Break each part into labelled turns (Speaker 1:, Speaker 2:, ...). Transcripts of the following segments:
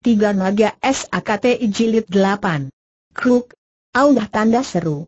Speaker 1: Tiga Naga SAKT Jilid 8 Kruk, Aunggah tanda seru.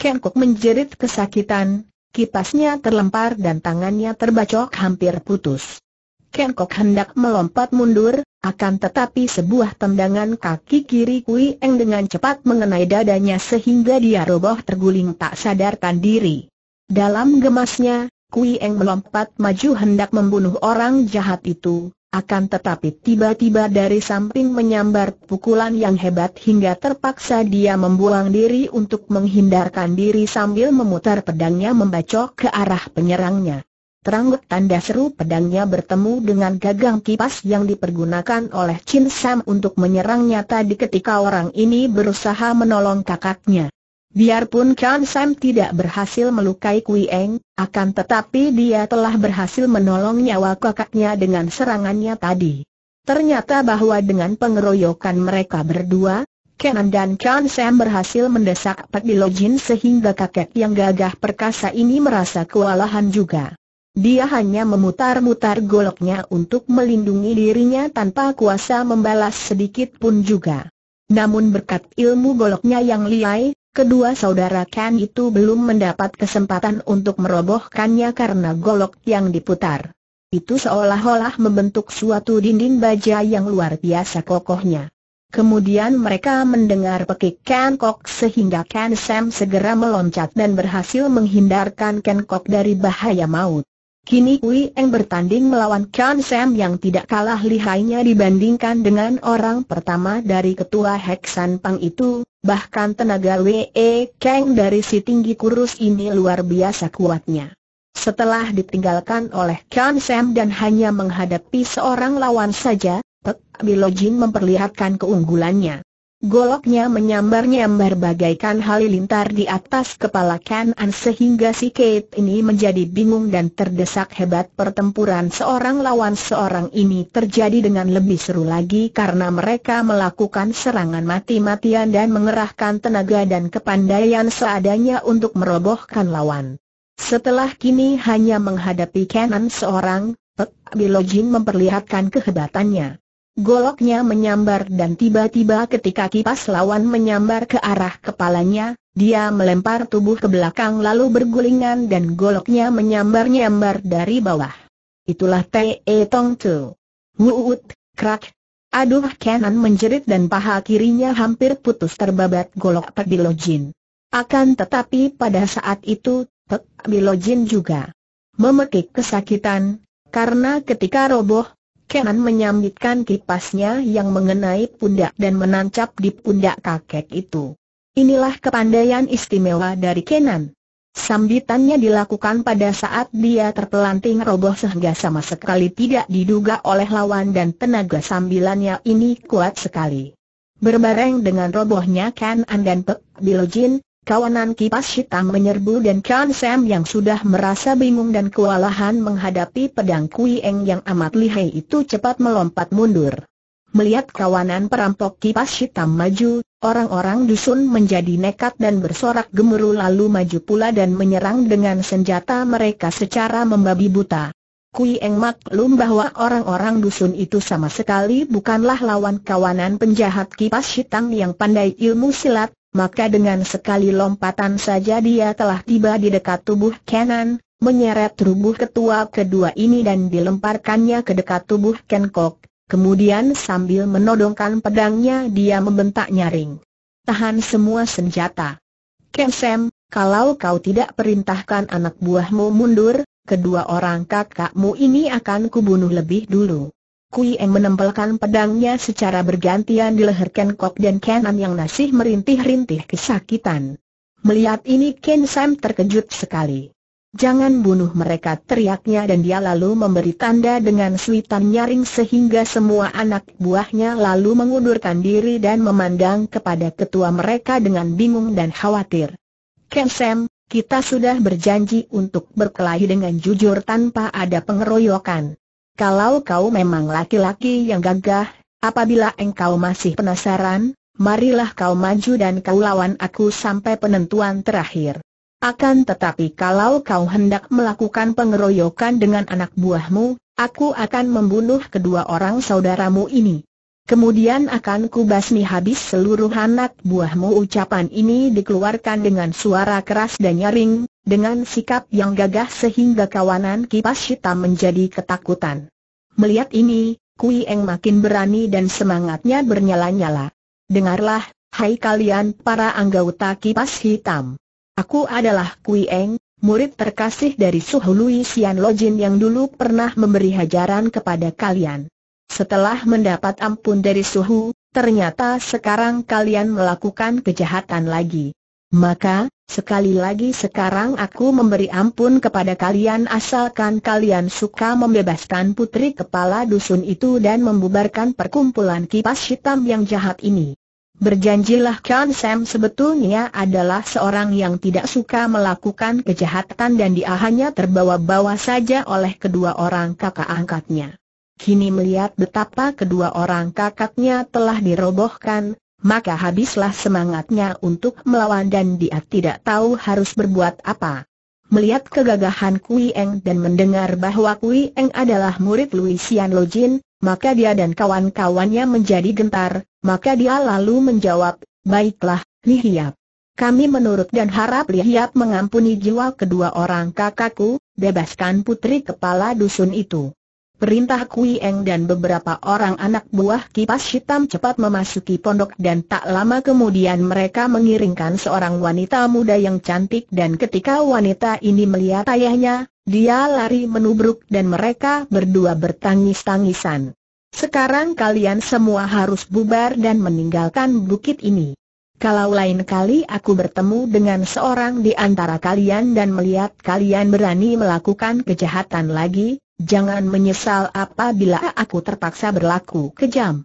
Speaker 1: Ken Kok menjerit kesakitan, kipasnya terlempar dan tangannya terbacok hampir putus. Ken Kok hendak melompat mundur, akan tetapi sebuah tendangan kaki kiri Kui Eng dengan cepat mengenai dadanya sehingga dia roboh terguling tak sadarkan diri. Dalam gemasnya, Kui Eng melompat maju hendak membunuh orang jahat itu, akan tetapi tiba-tiba dari samping menyambar pukulan yang hebat hingga terpaksa dia membuang diri untuk menghindarkan diri sambil memutar pedangnya membacok ke arah penyerangnya. Teranggut tanda seru pedangnya bertemu dengan gagang kipas yang dipergunakan oleh Chin Sam untuk menyerangnya tadi ketika orang ini berusaha menolong kakaknya. Biarpun Kan Sam tidak berhasil melukai Kui Eng, akan tetapi dia telah berhasil menolong nyawa kakaknya dengan serangannya tadi. Ternyata bahwa dengan pengeroyokan mereka berdua, Kenan dan Kan Sam berhasil mendesak Bilojin sehingga kakek yang gagah perkasa ini merasa kewalahan juga. Dia hanya memutar-mutar goloknya untuk melindungi dirinya tanpa kuasa membalas sedikit pun juga. Namun berkat ilmu goloknya yang liai, Kedua saudara Ken itu belum mendapat kesempatan untuk merobohkannya karena golok yang diputar. Itu seolah-olah membentuk suatu dinding baja yang luar biasa kokohnya. Kemudian mereka mendengar pekik Ken Kok sehingga Ken Sam segera meloncat dan berhasil menghindarkan Ken Kok dari bahaya maut. Kini Kui Eng bertanding melawan Ken Sam yang tidak kalah lihainya dibandingkan dengan orang pertama dari ketua Heksan Pang itu, bahkan tenaga W.E. Kang dari si tinggi kurus ini luar biasa kuatnya. Setelah ditinggalkan oleh Ken Sam dan hanya menghadapi seorang lawan saja, Pek Bilojin memperlihatkan keunggulannya. Goloknya menyambar-nyambar bagaikan halilintar di atas kepala Ken An sehingga si Kate ini menjadi bingung dan terdesak hebat pertempuran seorang lawan seorang ini terjadi dengan lebih seru lagi karena mereka melakukan serangan mati-matian dan mengerahkan tenaga dan kepandaian seadanya untuk merobohkan lawan. Setelah kini hanya menghadapi An seorang, Pek Bilojin memperlihatkan kehebatannya. Goloknya menyambar dan tiba-tiba ketika kipas lawan menyambar ke arah kepalanya, dia melempar tubuh ke belakang lalu bergulingan dan goloknya menyambar-nyambar dari bawah. Itulah T.E. Tong Tu. Wuut, krak. Aduh Kenan menjerit dan paha kirinya hampir putus terbabat golok Pek Bilojin. Akan tetapi pada saat itu, Pek Bilojin juga memekik kesakitan, karena ketika roboh, Kenan menyambitkan kipasnya yang mengenai pundak dan menancap di pundak kakek itu. Inilah kepandaian istimewa dari Kenan. Sambitannya dilakukan pada saat dia terpelanting roboh sehingga sama sekali tidak diduga oleh lawan dan tenaga sambilannya ini kuat sekali. Berbareng dengan robohnya Kenan dan Pek Bilojin, Kawanan kipas hitam menyerbu dan Kan Sam yang sudah merasa bingung dan kewalahan menghadapi pedang Kui Eng yang amat lihai itu cepat melompat mundur. Melihat kawanan perampok kipas hitam maju, orang-orang dusun menjadi nekat dan bersorak gemuruh lalu maju pula dan menyerang dengan senjata mereka secara membabi buta. Kui Eng maklum bahwa orang-orang dusun itu sama sekali bukanlah lawan kawanan penjahat kipas hitam yang pandai ilmu silat, maka dengan sekali lompatan saja dia telah tiba di dekat tubuh Kenan, menyeret tubuh ketua kedua ini dan dilemparkannya ke dekat tubuh Ken Kok. Kemudian sambil menodongkan pedangnya dia membentak nyaring. Tahan semua senjata. Ken Sam, kalau kau tidak perintahkan anak buahmu mundur, kedua orang kakakmu ini akan kubunuh lebih dulu. Kui Eng menempelkan pedangnya secara bergantian di leher Ken Kok dan Kenan yang masih merintih-rintih kesakitan. Melihat ini Ken Sam terkejut sekali. Jangan bunuh mereka teriaknya dan dia lalu memberi tanda dengan suitan nyaring sehingga semua anak buahnya lalu mengundurkan diri dan memandang kepada ketua mereka dengan bingung dan khawatir. Ken Sam, kita sudah berjanji untuk berkelahi dengan jujur tanpa ada pengeroyokan. Kalau kau memang laki-laki yang gagah, apabila engkau masih penasaran, marilah kau maju dan kau lawan aku sampai penentuan terakhir. Akan tetapi kalau kau hendak melakukan pengeroyokan dengan anak buahmu, aku akan membunuh kedua orang saudaramu ini. Kemudian akan kubasmi habis seluruh anak buahmu ucapan ini dikeluarkan dengan suara keras dan nyaring, dengan sikap yang gagah sehingga kawanan kipas hitam menjadi ketakutan. Melihat ini, Kui Eng makin berani dan semangatnya bernyala-nyala. Dengarlah, hai kalian para anggota kipas hitam. Aku adalah Kui Eng, murid terkasih dari Suhu Lui Sian Lojin yang dulu pernah memberi hajaran kepada kalian. Setelah mendapat ampun dari suhu, ternyata sekarang kalian melakukan kejahatan lagi. Maka, sekali lagi sekarang aku memberi ampun kepada kalian asalkan kalian suka membebaskan putri kepala dusun itu dan membubarkan perkumpulan kipas hitam yang jahat ini. Berjanjilah Kan Sam sebetulnya adalah seorang yang tidak suka melakukan kejahatan dan dia hanya terbawa-bawa saja oleh kedua orang kakak angkatnya. Kini melihat betapa kedua orang kakaknya telah dirobohkan, maka habislah semangatnya untuk melawan dan dia tidak tahu harus berbuat apa. Melihat kegagahan Kui Eng dan mendengar bahwa Kui Eng adalah murid Luisian Lojin, maka dia dan kawan-kawannya menjadi gentar, maka dia lalu menjawab, Baiklah, Lihiap. Kami menurut dan harap Lihiap mengampuni jiwa kedua orang kakakku, bebaskan putri kepala dusun itu. Perintah Kui Eng dan beberapa orang anak buah kipas hitam cepat memasuki pondok dan tak lama kemudian mereka mengiringkan seorang wanita muda yang cantik dan ketika wanita ini melihat ayahnya, dia lari menubruk dan mereka berdua bertangis-tangisan. Sekarang kalian semua harus bubar dan meninggalkan bukit ini. Kalau lain kali aku bertemu dengan seorang di antara kalian dan melihat kalian berani melakukan kejahatan lagi, Jangan menyesal apabila aku terpaksa berlaku kejam.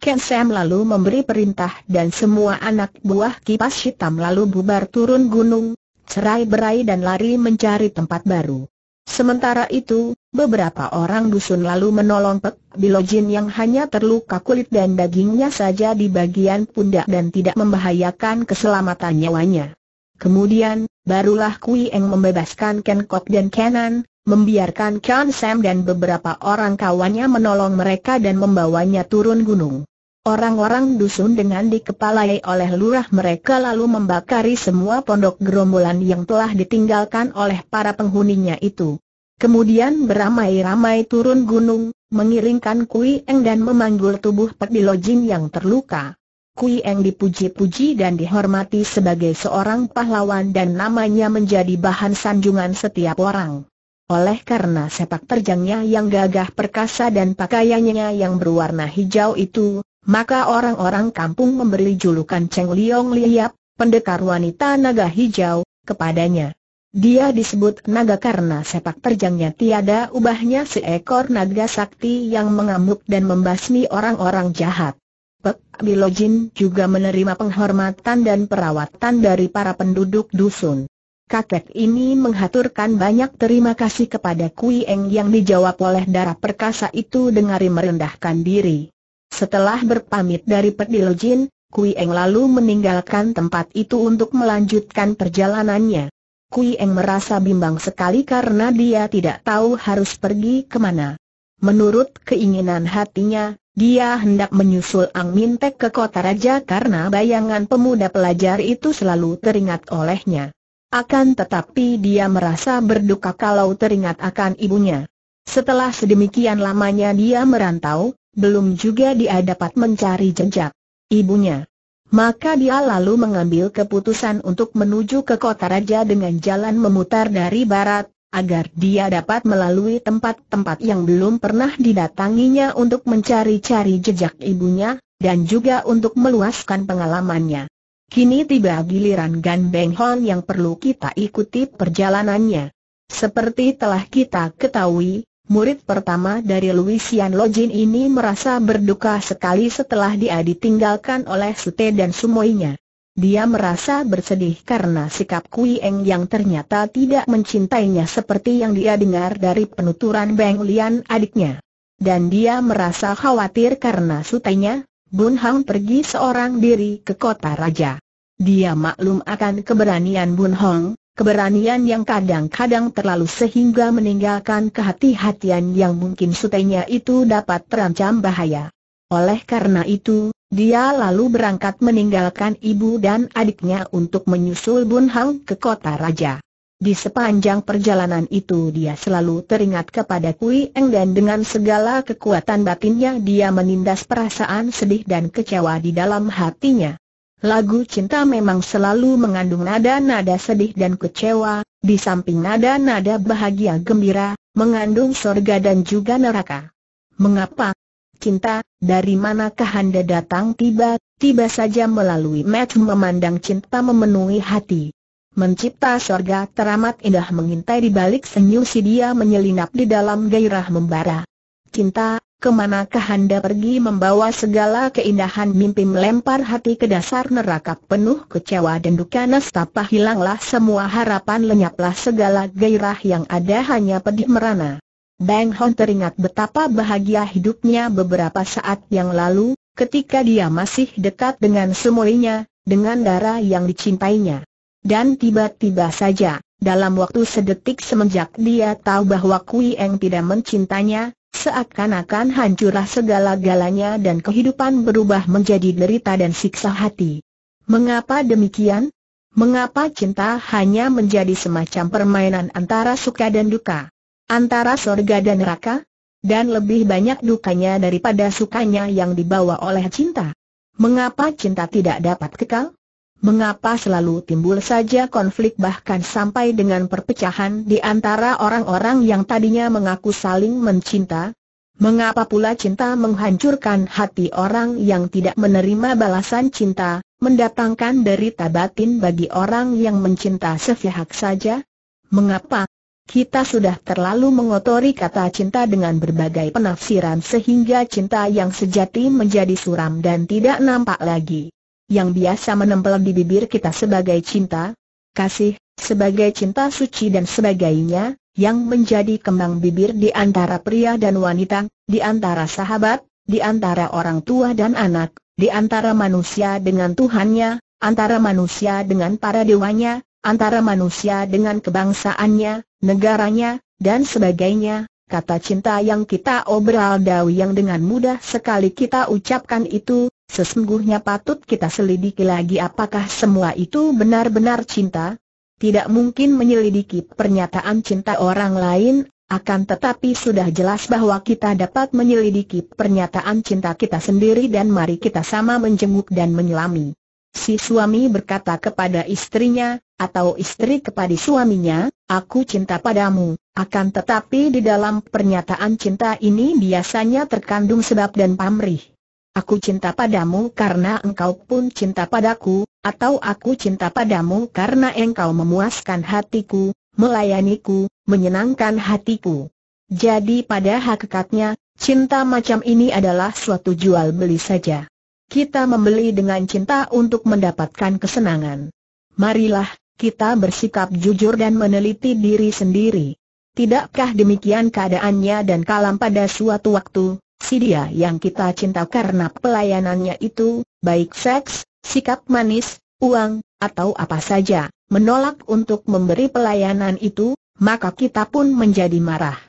Speaker 1: Ken Sam lalu memberi perintah dan semua anak buah kipas hitam lalu bubar turun gunung, cerai berai dan lari mencari tempat baru. Sementara itu, beberapa orang dusun lalu menolong Pek Bilojin yang hanya terluka kulit dan dagingnya saja di bagian pundak dan tidak membahayakan keselamatan nyawanya. Kemudian, barulah Kui Eng membebaskan Ken Kok dan Kenan, membiarkan Kan Sam dan beberapa orang kawannya menolong mereka dan membawanya turun gunung. Orang-orang dusun dengan dikepalai oleh lurah mereka lalu membakari semua pondok gerombolan yang telah ditinggalkan oleh para penghuninya itu. Kemudian beramai-ramai turun gunung, mengiringkan Kui Eng dan memanggul tubuh Pedilojin yang terluka. Kui Eng dipuji-puji dan dihormati sebagai seorang pahlawan dan namanya menjadi bahan sanjungan setiap orang. Oleh karena sepak terjangnya yang gagah perkasa dan pakaiannya yang berwarna hijau itu, maka orang-orang kampung memberi julukan Cheng Liong Liap, pendekar wanita naga hijau, kepadanya. Dia disebut naga karena sepak terjangnya tiada ubahnya seekor naga sakti yang mengamuk dan membasmi orang-orang jahat. Pek Bilojin juga menerima penghormatan dan perawatan dari para penduduk dusun. Kakek ini menghaturkan banyak terima kasih kepada Kui Eng yang dijawab oleh darah perkasa itu dengan merendahkan diri. Setelah berpamit dari Pedilojin, Kui Eng lalu meninggalkan tempat itu untuk melanjutkan perjalanannya. Kui Eng merasa bimbang sekali karena dia tidak tahu harus pergi ke mana. Menurut keinginan hatinya, dia hendak menyusul Ang Mintek ke kota raja karena bayangan pemuda pelajar itu selalu teringat olehnya. Akan tetapi dia merasa berduka kalau teringat akan ibunya. Setelah sedemikian lamanya dia merantau, belum juga dia dapat mencari jejak ibunya. Maka dia lalu mengambil keputusan untuk menuju ke kota raja dengan jalan memutar dari barat, agar dia dapat melalui tempat-tempat yang belum pernah didatanginya untuk mencari-cari jejak ibunya, dan juga untuk meluaskan pengalamannya. Kini tiba giliran Gan Beng Hon yang perlu kita ikuti perjalanannya. Seperti telah kita ketahui, murid pertama dari Luisian Lojin ini merasa berduka sekali setelah dia ditinggalkan oleh Sute dan Sumoinya. Dia merasa bersedih karena sikap Kui Eng yang ternyata tidak mencintainya seperti yang dia dengar dari penuturan Beng Lian adiknya. Dan dia merasa khawatir karena Sutenya, Bun Hang pergi seorang diri ke kota raja. Dia maklum akan keberanian Bun Hong, keberanian yang kadang-kadang terlalu sehingga meninggalkan kehati-hatian yang mungkin sutenya itu dapat terancam bahaya. Oleh karena itu, dia lalu berangkat meninggalkan ibu dan adiknya untuk menyusul Bun Hao ke kota raja. Di sepanjang perjalanan itu dia selalu teringat kepada Kui Eng dan dengan segala kekuatan batinnya dia menindas perasaan sedih dan kecewa di dalam hatinya. Lagu cinta memang selalu mengandung nada-nada sedih dan kecewa, di samping nada-nada bahagia gembira, mengandung sorga dan juga neraka. Mengapa? Cinta, dari manakah Anda datang tiba-tiba saja melalui mata memandang cinta memenuhi hati. Mencipta sorga teramat indah mengintai di balik senyum si dia menyelinap di dalam gairah membara. Cinta, ke manakah Anda pergi membawa segala keindahan mimpi melempar hati ke dasar neraka penuh kecewa dan duka nestapa hilanglah semua harapan lenyaplah segala gairah yang ada hanya pedih merana. Bang Hon teringat betapa bahagia hidupnya beberapa saat yang lalu, ketika dia masih dekat dengan semuanya, dengan darah yang dicintainya. Dan tiba-tiba saja, dalam waktu sedetik semenjak dia tahu bahwa Kui Eng tidak mencintanya, seakan-akan hancurlah segala-galanya dan kehidupan berubah menjadi derita dan siksa hati. Mengapa demikian? Mengapa cinta hanya menjadi semacam permainan antara suka dan duka? Antara sorga dan neraka? Dan lebih banyak dukanya daripada sukanya yang dibawa oleh cinta. Mengapa cinta tidak dapat kekal? Mengapa selalu timbul saja konflik bahkan sampai dengan perpecahan di antara orang-orang yang tadinya mengaku saling mencinta? Mengapa pula cinta menghancurkan hati orang yang tidak menerima balasan cinta, mendatangkan derita batin bagi orang yang mencinta sepihak saja? Mengapa? Kita sudah terlalu mengotori kata cinta dengan berbagai penafsiran sehingga cinta yang sejati menjadi suram dan tidak nampak lagi yang biasa menempel di bibir kita sebagai cinta, kasih, sebagai cinta suci dan sebagainya, yang menjadi kembang bibir di antara pria dan wanita, di antara sahabat, di antara orang tua dan anak, di antara manusia dengan Tuhannya, antara manusia dengan para dewanya, antara manusia dengan kebangsaannya, negaranya, dan sebagainya, kata cinta yang kita obrol dawi yang dengan mudah sekali kita ucapkan itu, Sesungguhnya patut kita selidiki lagi apakah semua itu benar-benar cinta? Tidak mungkin menyelidiki pernyataan cinta orang lain, akan tetapi sudah jelas bahwa kita dapat menyelidiki pernyataan cinta kita sendiri dan mari kita sama menjenguk dan menyelami. Si suami berkata kepada istrinya, atau istri kepada suaminya, aku cinta padamu, akan tetapi di dalam pernyataan cinta ini biasanya terkandung sebab dan pamrih. Aku cinta padamu karena engkau pun cinta padaku, atau aku cinta padamu karena engkau memuaskan hatiku, melayaniku, menyenangkan hatiku. Jadi pada hakikatnya, cinta macam ini adalah suatu jual beli saja. Kita membeli dengan cinta untuk mendapatkan kesenangan. Marilah, kita bersikap jujur dan meneliti diri sendiri. Tidakkah demikian keadaannya dan kalam pada suatu waktu, si dia yang kita cinta karena pelayanannya itu, baik seks, sikap manis, uang, atau apa saja, menolak untuk memberi pelayanan itu, maka kita pun menjadi marah.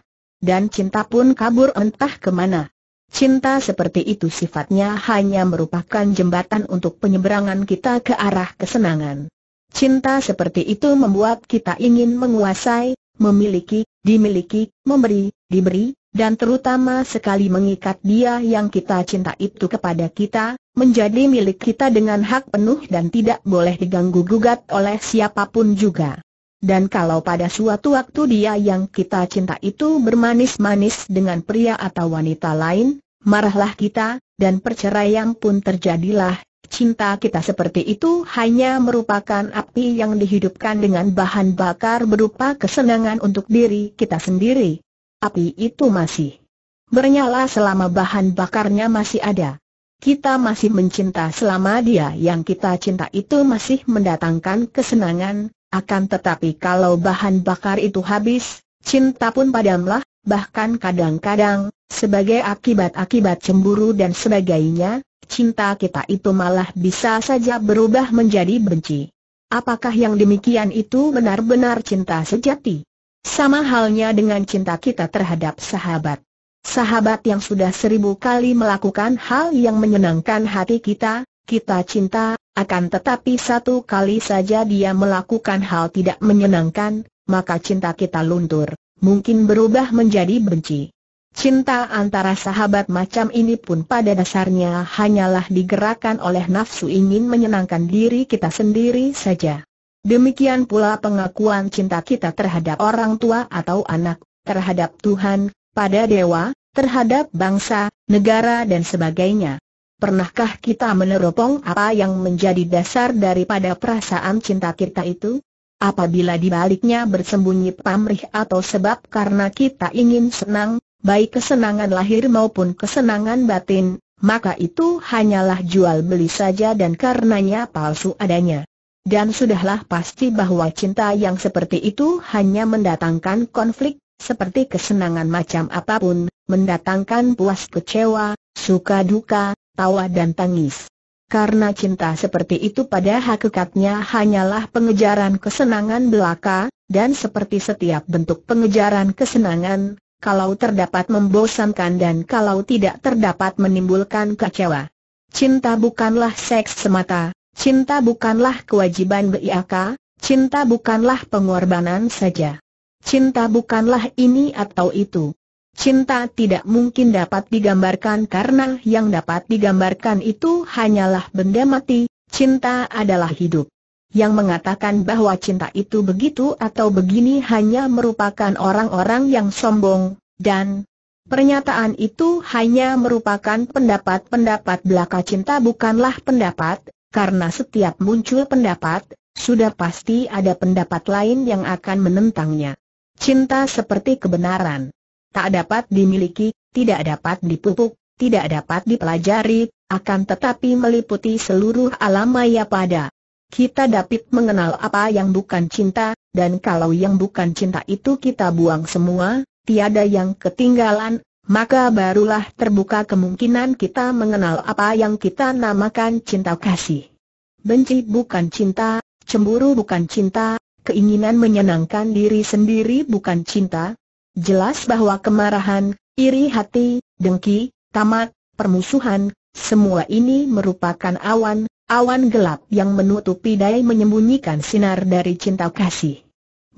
Speaker 1: Dan cinta pun kabur entah ke mana. Cinta seperti itu sifatnya hanya merupakan jembatan untuk penyeberangan kita ke arah kesenangan. Cinta seperti itu membuat kita ingin menguasai, memiliki, dimiliki, memberi, diberi, dan terutama sekali mengikat dia yang kita cinta itu kepada kita, menjadi milik kita dengan hak penuh dan tidak boleh diganggu-gugat oleh siapa pun juga. Dan kalau pada suatu waktu dia yang kita cinta itu bermanis-manis dengan pria atau wanita lain, marahlah kita, dan perceraian pun terjadilah. Cinta kita seperti itu hanya merupakan api yang dihidupkan dengan bahan bakar berupa kesenangan untuk diri kita sendiri api itu masih bernyala selama bahan bakarnya masih ada. Kita masih mencinta selama dia yang kita cinta itu masih mendatangkan kesenangan, akan tetapi kalau bahan bakar itu habis, cinta pun padamlah, bahkan kadang-kadang, sebagai akibat-akibat cemburu dan sebagainya, cinta kita itu malah bisa saja berubah menjadi benci. Apakah yang demikian itu benar-benar cinta sejati? Sama halnya dengan cinta kita terhadap sahabat. sahabat yang sudah seribu kali melakukan hal yang menyenangkan hati kita, kita cinta, akan tetapi satu kali saja dia melakukan hal tidak menyenangkan, maka cinta kita luntur, mungkin berubah menjadi benci. Cinta antara sahabat macam ini pun pada dasarnya hanyalah digerakkan oleh nafsu ingin menyenangkan diri kita sendiri saja. Demikian pula pengakuan cinta kita terhadap orang tua atau anak, terhadap Tuhan, pada dewa, terhadap bangsa, negara dan sebagainya. Pernahkah kita meneropong apa yang menjadi dasar daripada perasaan cinta kita itu? Apabila di baliknya bersembunyi pamrih atau sebab karena kita ingin senang, baik kesenangan lahir maupun kesenangan batin, maka itu hanyalah jual beli saja dan karenanya palsu adanya. Dan sudahlah pasti bahwa cinta yang seperti itu hanya mendatangkan konflik, seperti kesenangan macam apa pun, mendatangkan puas kecewa, suka duka, tawa dan tangis. Karena cinta seperti itu pada hakikatnya hanyalah pengejaran kesenangan belaka, dan seperti setiap bentuk pengejaran kesenangan, kalau terdapat membosankan dan kalau tidak terdapat menimbulkan kecewa. Cinta bukanlah seks semata, cinta bukanlah kewajiban BIAK, cinta bukanlah pengorbanan saja. Cinta bukanlah ini atau itu. Cinta tidak mungkin dapat digambarkan karena yang dapat digambarkan itu hanyalah benda mati, cinta adalah hidup. Yang mengatakan bahwa cinta itu begitu atau begini hanya merupakan orang-orang yang sombong, dan pernyataan itu hanya merupakan pendapat-pendapat belaka cinta bukanlah pendapat, karena setiap muncul pendapat, sudah pasti ada pendapat lain yang akan menentangnya. Cinta seperti kebenaran. Tak dapat dimiliki, tidak dapat dipupuk, tidak dapat dipelajari, akan tetapi meliputi seluruh alam maya pada kita dapat mengenal apa yang bukan cinta, dan kalau yang bukan cinta itu kita buang semua, tiada yang ketinggalan, maka barulah terbuka kemungkinan kita mengenal apa yang kita namakan cinta kasih. Benci bukan cinta, cemburu bukan cinta, keinginan menyenangkan diri sendiri bukan cinta. Jelas bahwa kemarahan, iri hati, dengki, tamat, permusuhan, semua ini merupakan awan, awan gelap yang menutupi daya menyembunyikan sinar dari cinta kasih.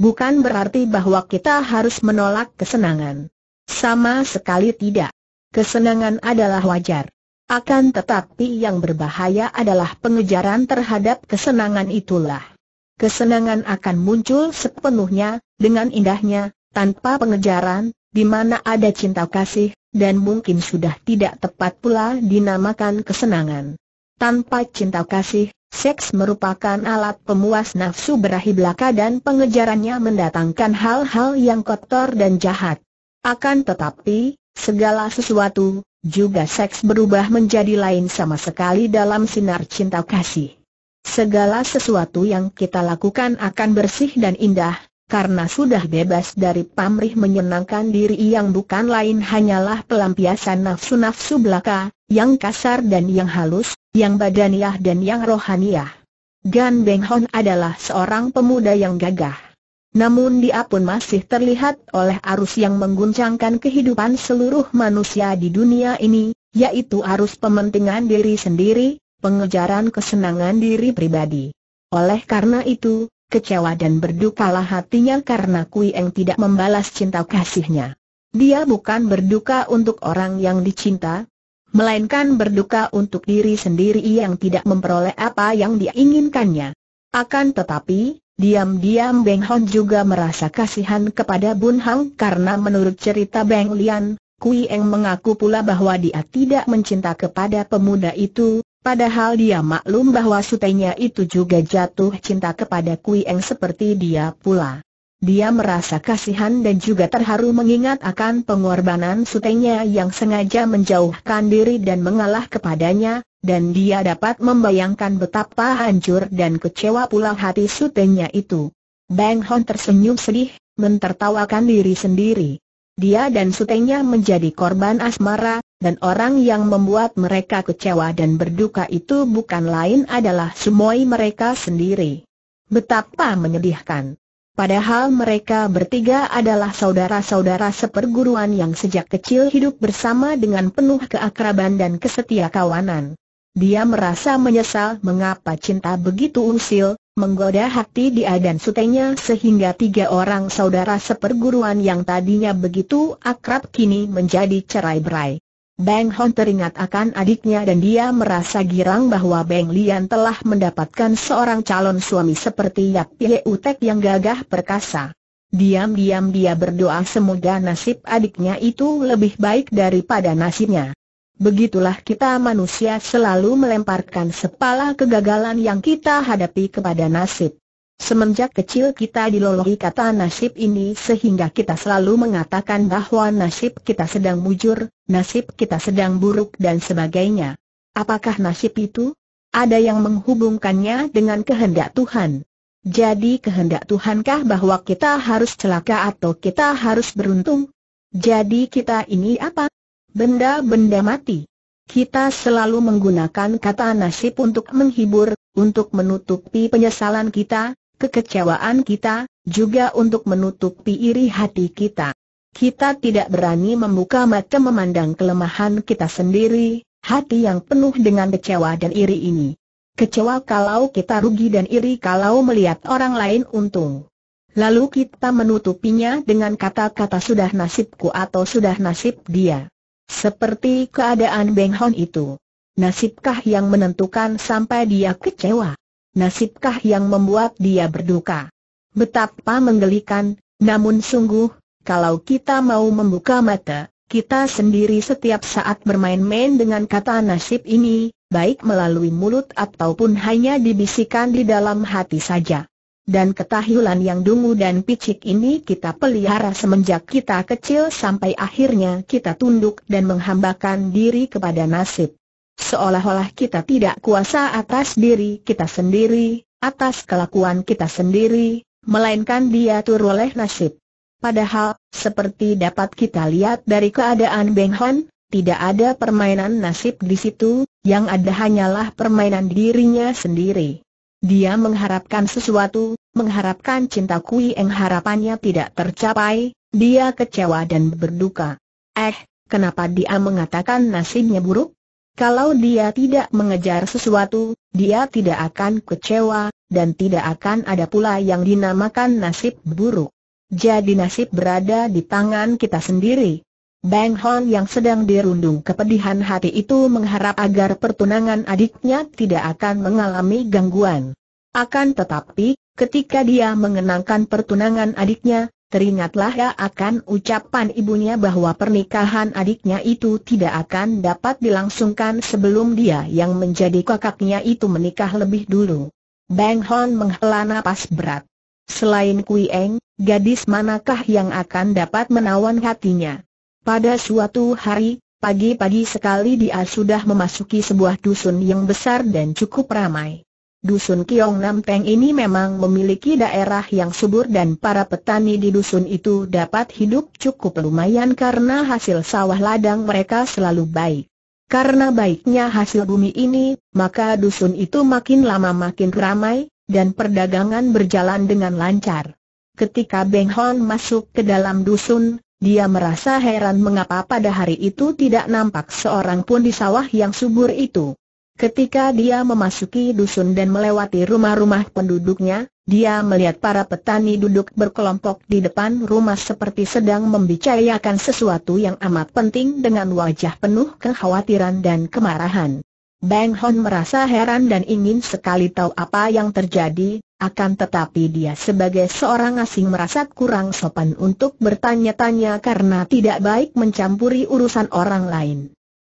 Speaker 1: Bukan berarti bahwa kita harus menolak kesenangan. Sama sekali tidak. Kesenangan adalah wajar. Akan tetapi yang berbahaya adalah pengejaran terhadap kesenangan itulah. Kesenangan akan muncul sepenuhnya, dengan indahnya, tanpa pengejaran, di mana ada cinta kasih, dan mungkin sudah tidak tepat pula dinamakan kesenangan. Tanpa cinta kasih, seks merupakan alat pemuas nafsu berahi belaka dan pengejarannya mendatangkan hal-hal yang kotor dan jahat. Akan tetapi, segala sesuatu, juga seks berubah menjadi lain sama sekali dalam sinar cinta kasih. Segala sesuatu yang kita lakukan akan bersih dan indah, karena sudah bebas dari pamrih menyenangkan diri yang bukan lain hanyalah pelampiasan nafsu-nafsu belaka, yang kasar dan yang halus, yang badaniah dan yang rohaniah. Gan Beng Hon adalah seorang pemuda yang gagah. Namun dia pun masih terlihat oleh arus yang mengguncangkan kehidupan seluruh manusia di dunia ini, yaitu arus pementingan diri sendiri, pengejaran kesenangan diri pribadi. Oleh karena itu, kecewa dan berdukalah hatinya karena Kui Eng tidak membalas cinta kasihnya. Dia bukan berduka untuk orang yang dicinta, melainkan berduka untuk diri sendiri yang tidak memperoleh apa yang dia inginkannya. Akan tetapi, diam-diam Beng Hon juga merasa kasihan kepada Bun Hang karena menurut cerita Beng Lian, Kui Eng mengaku pula bahwa dia tidak mencinta kepada pemuda itu, Padahal dia maklum bahwa sutenya itu juga jatuh cinta kepada Kui Eng seperti dia pula. Dia merasa kasihan dan juga terharu mengingat akan pengorbanan sutenya yang sengaja menjauhkan diri dan mengalah kepadanya, dan dia dapat membayangkan betapa hancur dan kecewa pula hati sutenya itu. Bang Hon tersenyum sedih, mentertawakan diri sendiri. Dia dan sutenya menjadi korban asmara, dan orang yang membuat mereka kecewa dan berduka itu bukan lain adalah sumoi mereka sendiri. Betapa menyedihkan. Padahal mereka bertiga adalah saudara-saudara seperguruan yang sejak kecil hidup bersama dengan penuh keakraban dan kesetia kawanan. Dia merasa menyesal mengapa cinta begitu usil, menggoda hati dia dan sutenya sehingga tiga orang saudara seperguruan yang tadinya begitu akrab kini menjadi cerai-berai. Bang Hon teringat akan adiknya dan dia merasa girang bahwa Bang Lian telah mendapatkan seorang calon suami seperti Yap Pie Utek yang gagah perkasa. Diam-diam dia berdoa semoga nasib adiknya itu lebih baik daripada nasibnya. Begitulah kita manusia selalu melemparkan sepala kegagalan yang kita hadapi kepada nasib. Semenjak kecil kita dilolohi kata nasib ini sehingga kita selalu mengatakan bahwa nasib kita sedang mujur, nasib kita sedang buruk dan sebagainya. Apakah nasib itu? Ada yang menghubungkannya dengan kehendak Tuhan. Jadi kehendak Tuhankah bahwa kita harus celaka atau kita harus beruntung? Jadi kita ini apa? Benda-benda mati. Kita selalu menggunakan kata nasib untuk menghibur, untuk menutupi penyesalan kita, kekecewaan kita, juga untuk menutupi iri hati kita. Kita tidak berani membuka mata memandang kelemahan kita sendiri, hati yang penuh dengan kecewa dan iri ini. Kecewa kalau kita rugi dan iri kalau melihat orang lain untung. Lalu kita menutupinya dengan kata-kata sudah nasibku atau sudah nasib dia. Seperti keadaan Beng Hon itu. Nasibkah yang menentukan sampai dia kecewa? Nasibkah yang membuat dia berduka? Betapa menggelikan, namun sungguh, kalau kita mau membuka mata, kita sendiri setiap saat bermain-main dengan kata nasib ini, baik melalui mulut ataupun hanya dibisikkan di dalam hati saja. Dan ketahulan yang dungu dan picik ini kita pelihara semenjak kita kecil sampai akhirnya kita tunduk dan menghambakan diri kepada nasib. Seolah-olah kita tidak kuasa atas diri kita sendiri, atas kelakuan kita sendiri, melainkan diatur oleh nasib. Padahal, seperti dapat kita lihat dari keadaan Beng Hon, tidak ada permainan nasib di situ, yang ada hanyalah permainan dirinya sendiri. Dia mengharapkan sesuatu, mengharapkan cinta Kui Eng harapannya tidak tercapai, dia kecewa dan berduka. Eh, kenapa dia mengatakan nasibnya buruk? Kalau dia tidak mengejar sesuatu, dia tidak akan kecewa, dan tidak akan ada pula yang dinamakan nasib buruk. Jadi nasib berada di tangan kita sendiri. Bang Hon yang sedang dirundung kepedihan hati itu mengharap agar pertunangan adiknya tidak akan mengalami gangguan. Akan tetapi, ketika dia mengenangkan pertunangan adiknya, Teringatlah ya akan ucapan ibunya bahwa pernikahan adiknya itu tidak akan dapat dilangsungkan sebelum dia yang menjadi kakaknya itu menikah lebih dulu. Bang Hon menghela napas berat. Selain Kui Eng, gadis manakah yang akan dapat menawan hatinya? Pada suatu hari, pagi-pagi sekali dia sudah memasuki sebuah dusun yang besar dan cukup ramai. Dusun Kiong Nam Teng ini memang memiliki daerah yang subur dan para petani di dusun itu dapat hidup cukup lumayan karena hasil sawah ladang mereka selalu baik. Karena baiknya hasil bumi ini, maka dusun itu makin lama makin ramai, dan perdagangan berjalan dengan lancar. Ketika Beng Hon masuk ke dalam dusun, dia merasa heran mengapa pada hari itu tidak nampak seorang pun di sawah yang subur itu. Ketika dia memasuki dusun dan melewati rumah-rumah penduduknya, dia melihat para petani duduk berkelompok di depan rumah seperti sedang membicarakan sesuatu yang amat penting dengan wajah penuh kekhawatiran dan kemarahan. Bang Hon merasa heran dan ingin sekali tahu apa yang terjadi, akan tetapi dia sebagai seorang asing merasa kurang sopan untuk bertanya-tanya karena tidak baik mencampuri urusan orang lain.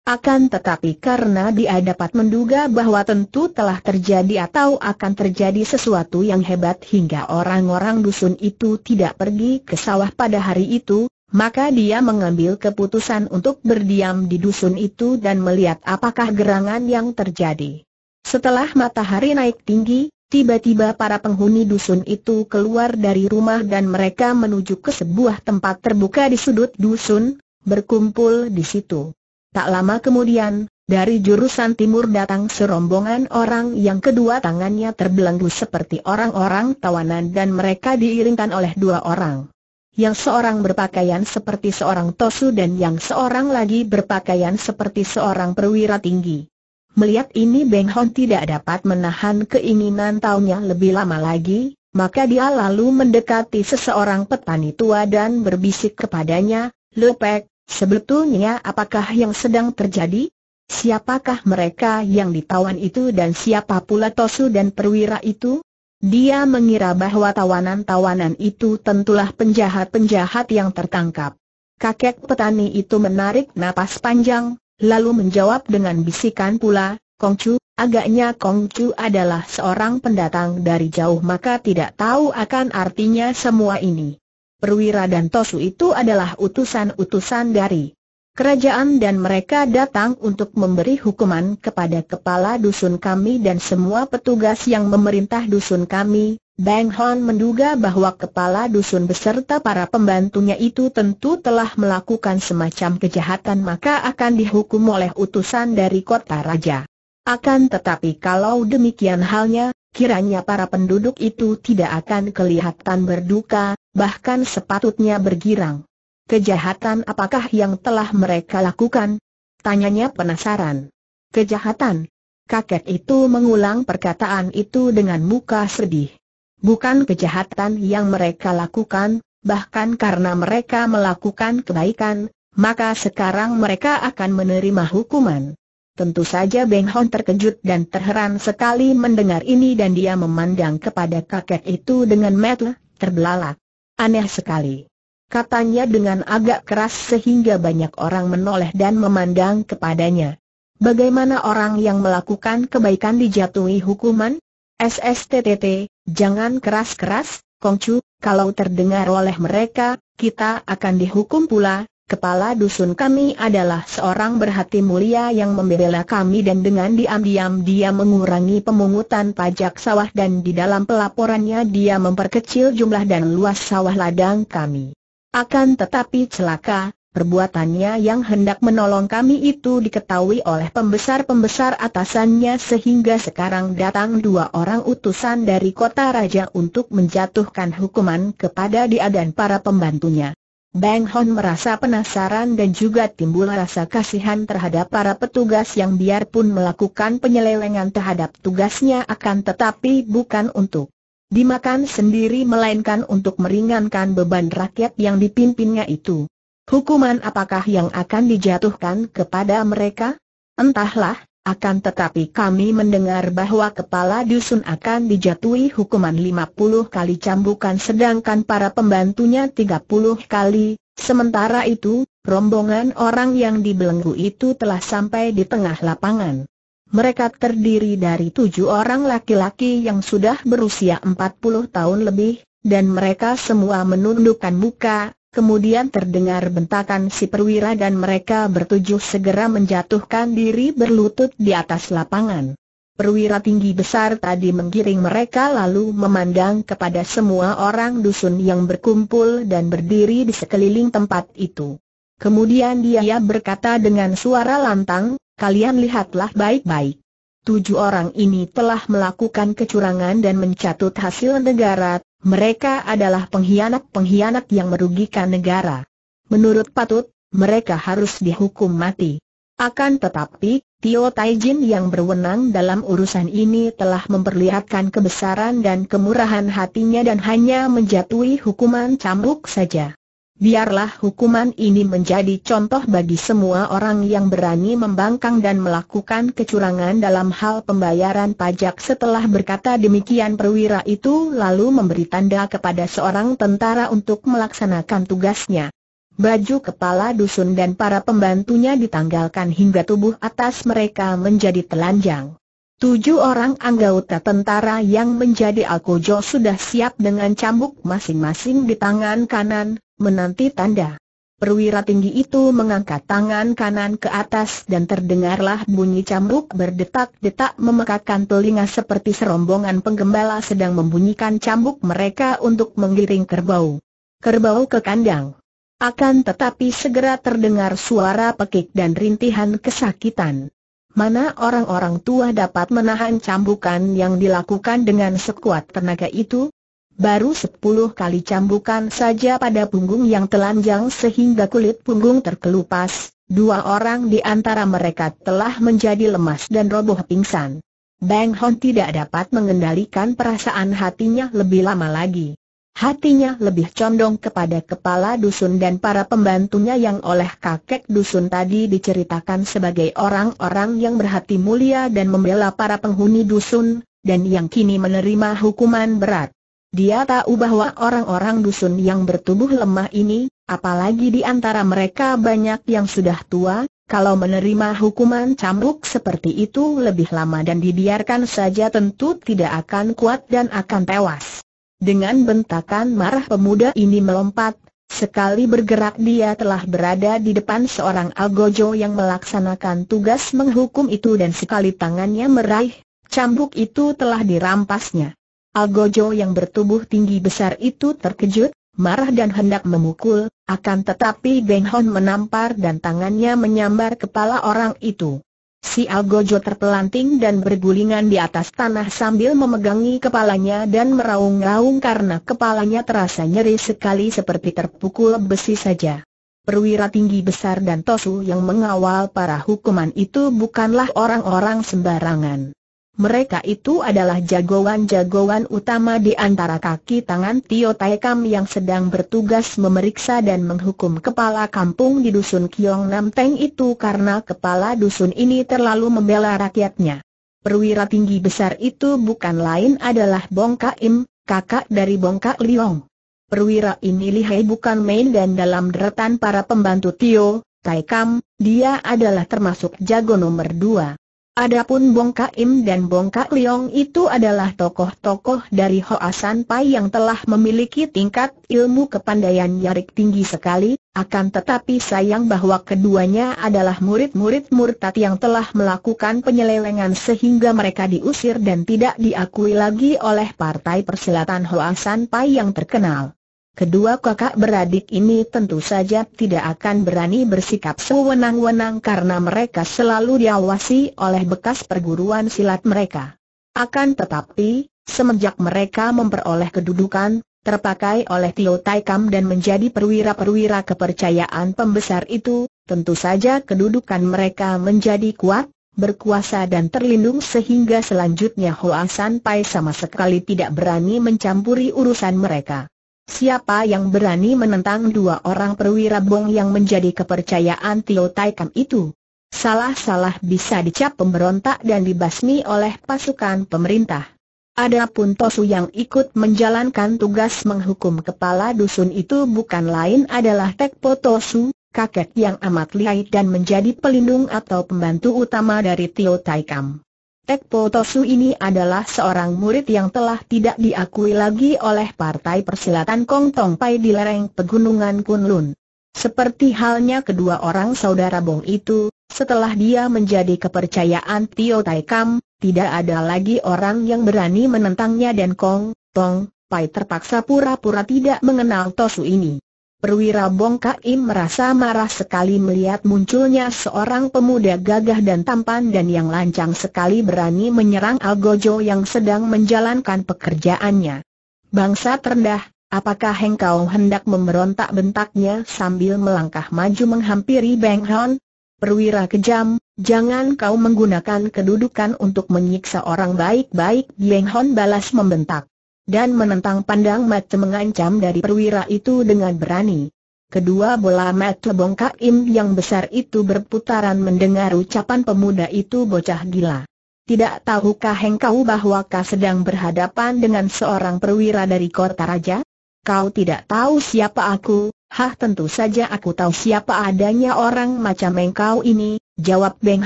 Speaker 1: Akan tetapi karena dia dapat menduga bahwa tentu telah terjadi atau akan terjadi sesuatu yang hebat hingga orang-orang dusun itu tidak pergi ke sawah pada hari itu, maka dia mengambil keputusan untuk berdiam di dusun itu dan melihat apakah gerangan yang terjadi. Setelah matahari naik tinggi, tiba-tiba para penghuni dusun itu keluar dari rumah dan mereka menuju ke sebuah tempat terbuka di sudut dusun, berkumpul di situ. Tak lama kemudian, Dari jurusan timur datang serombongan orang yang kedua tangannya terbelenggu seperti orang-orang tawanan dan mereka diiringkan oleh dua orang. Yang seorang berpakaian seperti seorang tosu dan yang seorang lagi berpakaian seperti seorang perwira tinggi. Melihat ini Beng Hon tidak dapat menahan keinginan tahunya lebih lama lagi, maka dia lalu mendekati seseorang petani tua dan berbisik kepadanya, Lepek, sebetulnya apakah yang sedang terjadi? Siapakah mereka yang ditawan itu dan siapa pula Tosu dan perwira itu? Dia mengira bahwa tawanan-tawanan itu tentulah penjahat-penjahat yang tertangkap. Kakek petani itu menarik napas panjang, lalu menjawab dengan bisikan pula, Kongcu, agaknya Kongcu adalah seorang pendatang dari jauh maka tidak tahu akan artinya semua ini. Perwira dan Tosu itu adalah utusan-utusan dari kerajaan dan mereka datang untuk memberi hukuman kepada kepala dusun kami dan semua petugas yang memerintah dusun kami. Bang Hon menduga bahwa kepala dusun beserta para pembantunya itu tentu telah melakukan semacam kejahatan maka akan dihukum oleh utusan dari kota raja. Akan tetapi kalau demikian halnya, kiranya para penduduk itu tidak akan kelihatan berduka, bahkan sepatutnya bergirang. Kejahatan apakah yang telah mereka lakukan? Tanyanya penasaran. Kejahatan? Kakek itu mengulang perkataan itu dengan muka sedih. Bukan kejahatan yang mereka lakukan, bahkan karena mereka melakukan kebaikan, maka sekarang mereka akan menerima hukuman. Tentu saja Beng Hon terkejut dan terheran sekali mendengar ini dan dia memandang kepada kakek itu dengan mata terbelalak. Aneh sekali katanya dengan agak keras sehingga banyak orang menoleh dan memandang kepadanya. Bagaimana orang yang melakukan kebaikan dijatuhi hukuman? SSTTT, jangan keras-keras, Kongcu, kalau terdengar oleh mereka, kita akan dihukum pula. Kepala dusun kami adalah seorang berhati mulia yang membela kami dan dengan diam-diam dia mengurangi pemungutan pajak sawah dan di dalam pelaporannya dia memperkecil jumlah dan luas sawah ladang kami. Akan tetapi celaka, perbuatannya yang hendak menolong kami itu diketahui oleh pembesar-pembesar atasannya sehingga sekarang datang dua orang utusan dari kota raja untuk menjatuhkan hukuman kepada dia dan para pembantunya. Bang Hon merasa penasaran dan juga timbul rasa kasihan terhadap para petugas yang biarpun melakukan penyelewengan terhadap tugasnya akan tetapi bukan untuk dimakan sendiri melainkan untuk meringankan beban rakyat yang dipimpinnya itu. Hukuman apakah yang akan dijatuhkan kepada mereka? Entahlah, akan tetapi kami mendengar bahwa kepala dusun akan dijatuhi hukuman 50 kali cambukan sedangkan para pembantunya 30 kali, sementara itu, rombongan orang yang dibelenggu itu telah sampai di tengah lapangan. Mereka terdiri dari tujuh orang laki-laki yang sudah berusia 40 tahun lebih, dan mereka semua menundukkan muka, kemudian terdengar bentakan si perwira dan mereka bertujuh segera menjatuhkan diri berlutut di atas lapangan. Perwira tinggi besar tadi menggiring mereka lalu memandang kepada semua orang dusun yang berkumpul dan berdiri di sekeliling tempat itu. Kemudian dia berkata dengan suara lantang, kalian lihatlah baik-baik. Tujuh orang ini telah melakukan kecurangan dan mencatut hasil negara, mereka adalah pengkhianat-pengkhianat yang merugikan negara. Menurut patut, mereka harus dihukum mati. Akan tetapi, Tio Taijin yang berwenang dalam urusan ini telah memperlihatkan kebesaran dan kemurahan hatinya dan hanya menjatuhi hukuman cambuk saja. Biarlah hukuman ini menjadi contoh bagi semua orang yang berani membangkang dan melakukan kecurangan dalam hal pembayaran pajak setelah berkata demikian perwira itu lalu memberi tanda kepada seorang tentara untuk melaksanakan tugasnya. Baju kepala dusun dan para pembantunya ditanggalkan hingga tubuh atas mereka menjadi telanjang. Tujuh orang anggota tentara yang menjadi alkojo sudah siap dengan cambuk masing-masing di tangan kanan, menanti tanda. Perwira tinggi itu mengangkat tangan kanan ke atas dan terdengarlah bunyi cambuk berdetak-detak memekakan telinga seperti serombongan penggembala sedang membunyikan cambuk mereka untuk menggiring kerbau. Kerbau ke kandang. Akan tetapi segera terdengar suara pekik dan rintihan kesakitan. Mana orang-orang tua dapat menahan cambukan yang dilakukan dengan sekuat tenaga itu? Baru sepuluh kali cambukan saja pada punggung yang telanjang sehingga kulit punggung terkelupas, dua orang di antara mereka telah menjadi lemas dan roboh pingsan. Bang Hon tidak dapat mengendalikan perasaan hatinya lebih lama lagi. Hatinya lebih condong kepada kepala dusun dan para pembantunya yang oleh kakek dusun tadi diceritakan sebagai orang-orang yang berhati mulia dan membela para penghuni dusun, dan yang kini menerima hukuman berat. Dia tahu bahwa orang-orang dusun yang bertubuh lemah ini, apalagi di antara mereka banyak yang sudah tua, kalau menerima hukuman cambuk seperti itu lebih lama dan dibiarkan saja tentu tidak akan kuat dan akan tewas. Dengan bentakan marah pemuda ini melompat, sekali bergerak dia telah berada di depan seorang algojo yang melaksanakan tugas menghukum itu dan sekali tangannya meraih, cambuk itu telah dirampasnya. Algojo yang bertubuh tinggi besar itu terkejut, marah dan hendak memukul, akan tetapi Beng Hon menampar dan tangannya menyambar kepala orang itu. Si Algojo terpelanting dan bergulingan di atas tanah sambil memegangi kepalanya dan meraung-raung karena kepalanya terasa nyeri sekali seperti terpukul besi saja. Perwira tinggi besar dan Tosu yang mengawal para hukuman itu bukanlah orang-orang sembarangan. Mereka itu adalah jagoan-jagoan utama di antara kaki tangan Tio Taekam yang sedang bertugas memeriksa dan menghukum kepala kampung di dusun Kiong Nam Teng itu karena kepala dusun ini terlalu membela rakyatnya. Perwira tinggi besar itu bukan lain adalah Bong Im, kakak dari Bong Kak Liong. Perwira ini lihai bukan main dan dalam deretan para pembantu Tio, Taekam, dia adalah termasuk jago nomor dua. Adapun Bong Im dan Bong Kak Leong itu adalah tokoh-tokoh dari Hoa San Pai yang telah memiliki tingkat ilmu kepandaian yarik tinggi sekali, akan tetapi sayang bahwa keduanya adalah murid-murid murtad yang telah melakukan penyelewengan sehingga mereka diusir dan tidak diakui lagi oleh partai persilatan Hoa San Pai yang terkenal. Kedua kakak beradik ini tentu saja tidak akan berani bersikap sewenang-wenang karena mereka selalu diawasi oleh bekas perguruan silat mereka. Akan tetapi, semenjak mereka memperoleh kedudukan, terpakai oleh Tio Tai Kam dan menjadi perwira-perwira kepercayaan pembesar itu, tentu saja kedudukan mereka menjadi kuat, berkuasa dan terlindung sehingga selanjutnya Hoa San Pai sama sekali tidak berani mencampuri urusan mereka. Siapa yang berani menentang dua orang perwira bong yang menjadi kepercayaan Tio Tai Kam itu? Salah-salah bisa dicap pemberontak dan dibasmi oleh pasukan pemerintah. Adapun Tosu yang ikut menjalankan tugas menghukum kepala dusun itu bukan lain adalah Tekpo Tosu, kakek yang amat lihai dan menjadi pelindung atau pembantu utama dari Tio Tai Kam. Tekpo Tosu ini adalah seorang murid yang telah tidak diakui lagi oleh Partai Persilatan Kong Tong Pai di lereng Pegunungan Kunlun. Seperti halnya kedua orang saudara Bong itu, setelah dia menjadi kepercayaan Tio Tai Kam, tidak ada lagi orang yang berani menentangnya dan Kong Tong Pai terpaksa pura-pura tidak mengenal Tosu ini. Perwira Bong Im merasa marah sekali melihat munculnya seorang pemuda gagah dan tampan dan yang lancang sekali berani menyerang Algojo yang sedang menjalankan pekerjaannya. Bangsa terendah, apakah engkau hendak memberontak bentaknya sambil melangkah maju menghampiri Beng Hon? Perwira kejam, jangan kau menggunakan kedudukan untuk menyiksa orang baik-baik, Beng Hon balas membentak dan menentang pandang mata mengancam dari perwira itu dengan berani. Kedua bola mata bongkak Im yang besar itu berputaran mendengar ucapan pemuda itu bocah gila. Tidak tahukah engkau bahwa kau sedang berhadapan dengan seorang perwira dari kota raja? Kau tidak tahu siapa aku, hah tentu saja aku tahu siapa adanya orang macam engkau ini, jawab Beng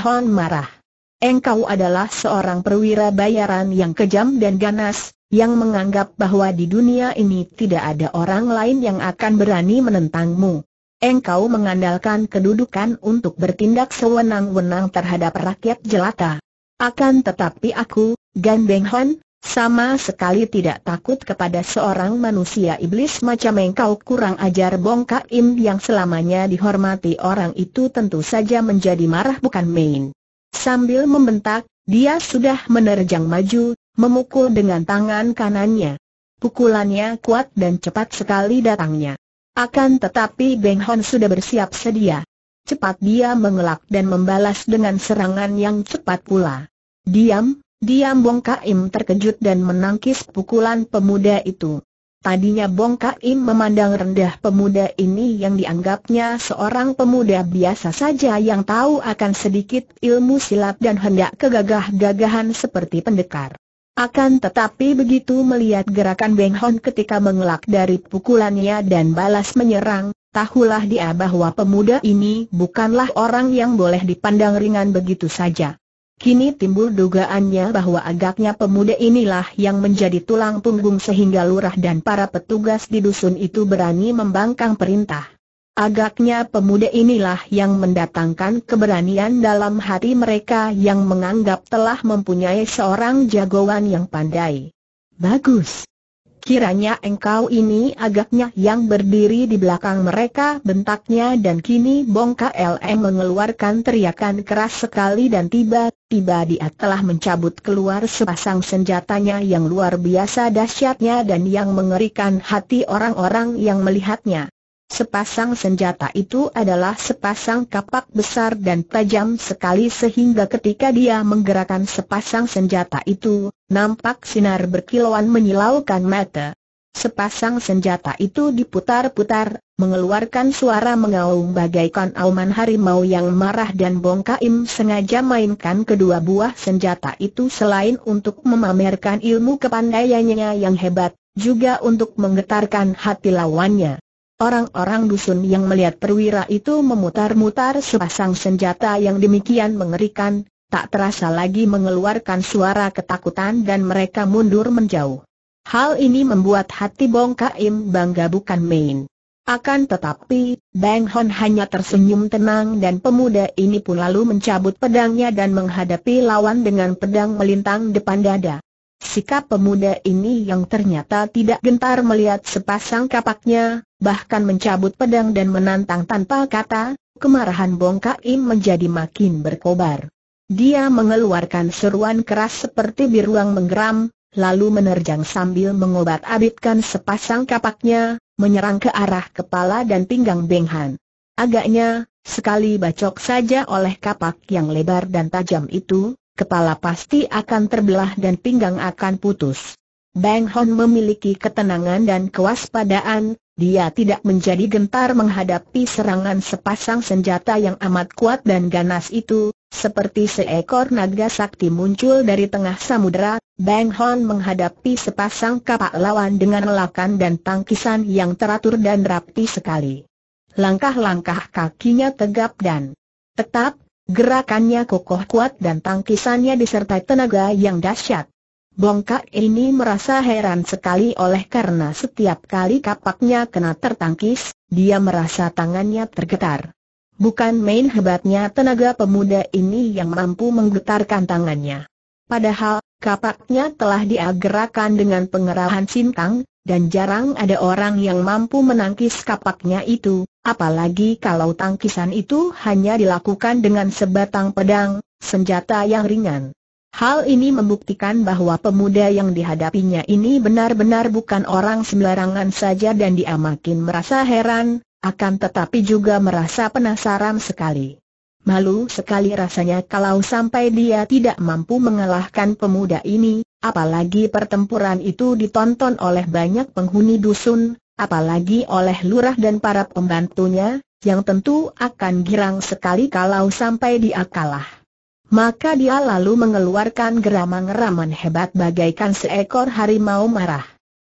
Speaker 1: Hon marah. Engkau adalah seorang perwira bayaran yang kejam dan ganas, yang menganggap bahwa di dunia ini tidak ada orang lain yang akan berani menentangmu. Engkau mengandalkan kedudukan untuk bertindak sewenang-wenang terhadap rakyat jelata. Akan tetapi aku, Gan Beng Hon, sama sekali tidak takut kepada seorang manusia iblis macam engkau kurang ajar Bong Im yang selamanya dihormati orang itu tentu saja menjadi marah bukan main. Sambil membentak, dia sudah menerjang maju, memukul dengan tangan kanannya. Pukulannya kuat dan cepat sekali datangnya. Akan tetapi Beng Hon sudah bersiap sedia. Cepat dia mengelak dan membalas dengan serangan yang cepat pula. Diam, diam Bong Kaim terkejut dan menangkis pukulan pemuda itu. Tadinya Bong Kaim memandang rendah pemuda ini yang dianggapnya seorang pemuda biasa saja yang tahu akan sedikit ilmu silat dan hendak kegagah-gagahan seperti pendekar. Akan tetapi begitu melihat gerakan Beng Hon ketika mengelak dari pukulannya dan balas menyerang, tahulah dia bahwa pemuda ini bukanlah orang yang boleh dipandang ringan begitu saja. Kini timbul dugaannya bahwa agaknya pemuda inilah yang menjadi tulang punggung sehingga lurah dan para petugas di dusun itu berani membangkang perintah. Agaknya pemuda inilah yang mendatangkan keberanian dalam hati mereka yang menganggap telah mempunyai seorang jagoan yang pandai. Bagus! Kiranya engkau ini agaknya yang berdiri di belakang mereka bentaknya dan kini Bong KLM mengeluarkan teriakan keras sekali dan tiba-tiba dia telah mencabut keluar sepasang senjatanya yang luar biasa dahsyatnya dan yang mengerikan hati orang-orang yang melihatnya. Sepasang senjata itu adalah sepasang kapak besar dan tajam sekali sehingga ketika dia menggerakkan sepasang senjata itu, nampak sinar berkilauan menyilaukan mata. Sepasang senjata itu diputar-putar, mengeluarkan suara mengaum bagaikan auman harimau yang marah dan Bongkaim sengaja mainkan kedua buah senjata itu selain untuk memamerkan ilmu kepandaiannya yang hebat, juga untuk menggetarkan hati lawannya. Orang-orang dusun yang melihat perwira itu memutar-mutar sepasang senjata yang demikian mengerikan, tak terasa lagi mengeluarkan suara ketakutan dan mereka mundur menjauh. Hal ini membuat hati Bong Kaim bangga bukan main. Akan tetapi, Bang Hon hanya tersenyum tenang dan pemuda ini pun lalu mencabut pedangnya dan menghadapi lawan dengan pedang melintang depan dada. Sikap pemuda ini yang ternyata tidak gentar melihat sepasang kapaknya, bahkan mencabut pedang dan menantang tanpa kata, kemarahan Bong Kaim menjadi makin berkobar. Dia mengeluarkan seruan keras seperti biruang menggeram, lalu menerjang sambil mengobat-abitkan sepasang kapaknya, menyerang ke arah kepala dan pinggang Beng Han. Agaknya, sekali bacok saja oleh kapak yang lebar dan tajam itu, kepala pasti akan terbelah dan pinggang akan putus. Bang Hon memiliki ketenangan dan kewaspadaan, dia tidak menjadi gentar menghadapi serangan sepasang senjata yang amat kuat dan ganas itu, seperti seekor naga sakti muncul dari tengah samudera, Bang Hon menghadapi sepasang kapak lawan dengan lakan dan tangkisan yang teratur dan rapi sekali. Langkah-langkah kakinya tegap dan tetap, Gerakannya kokoh kuat dan tangkisannya disertai tenaga yang dahsyat. Bongkak ini merasa heran sekali oleh karena setiap kali kapaknya kena tertangkis, dia merasa tangannya tergetar. Bukan main hebatnya tenaga pemuda ini yang mampu menggetarkan tangannya. Padahal, kapaknya telah diagerakan dengan pengerahan sintang, dan jarang ada orang yang mampu menangkis kapaknya itu, apalagi kalau tangkisan itu hanya dilakukan dengan sebatang pedang, senjata yang ringan. Hal ini membuktikan bahwa pemuda yang dihadapinya ini benar-benar bukan orang sembarangan saja dan dia makin merasa heran, akan tetapi juga merasa penasaran sekali. Malu sekali rasanya kalau sampai dia tidak mampu mengalahkan pemuda ini, apalagi pertempuran itu ditonton oleh banyak penghuni dusun, apalagi oleh lurah dan para pembantunya, yang tentu akan girang sekali kalau sampai dia kalah. Maka dia lalu mengeluarkan geramang-geraman hebat bagaikan seekor harimau marah.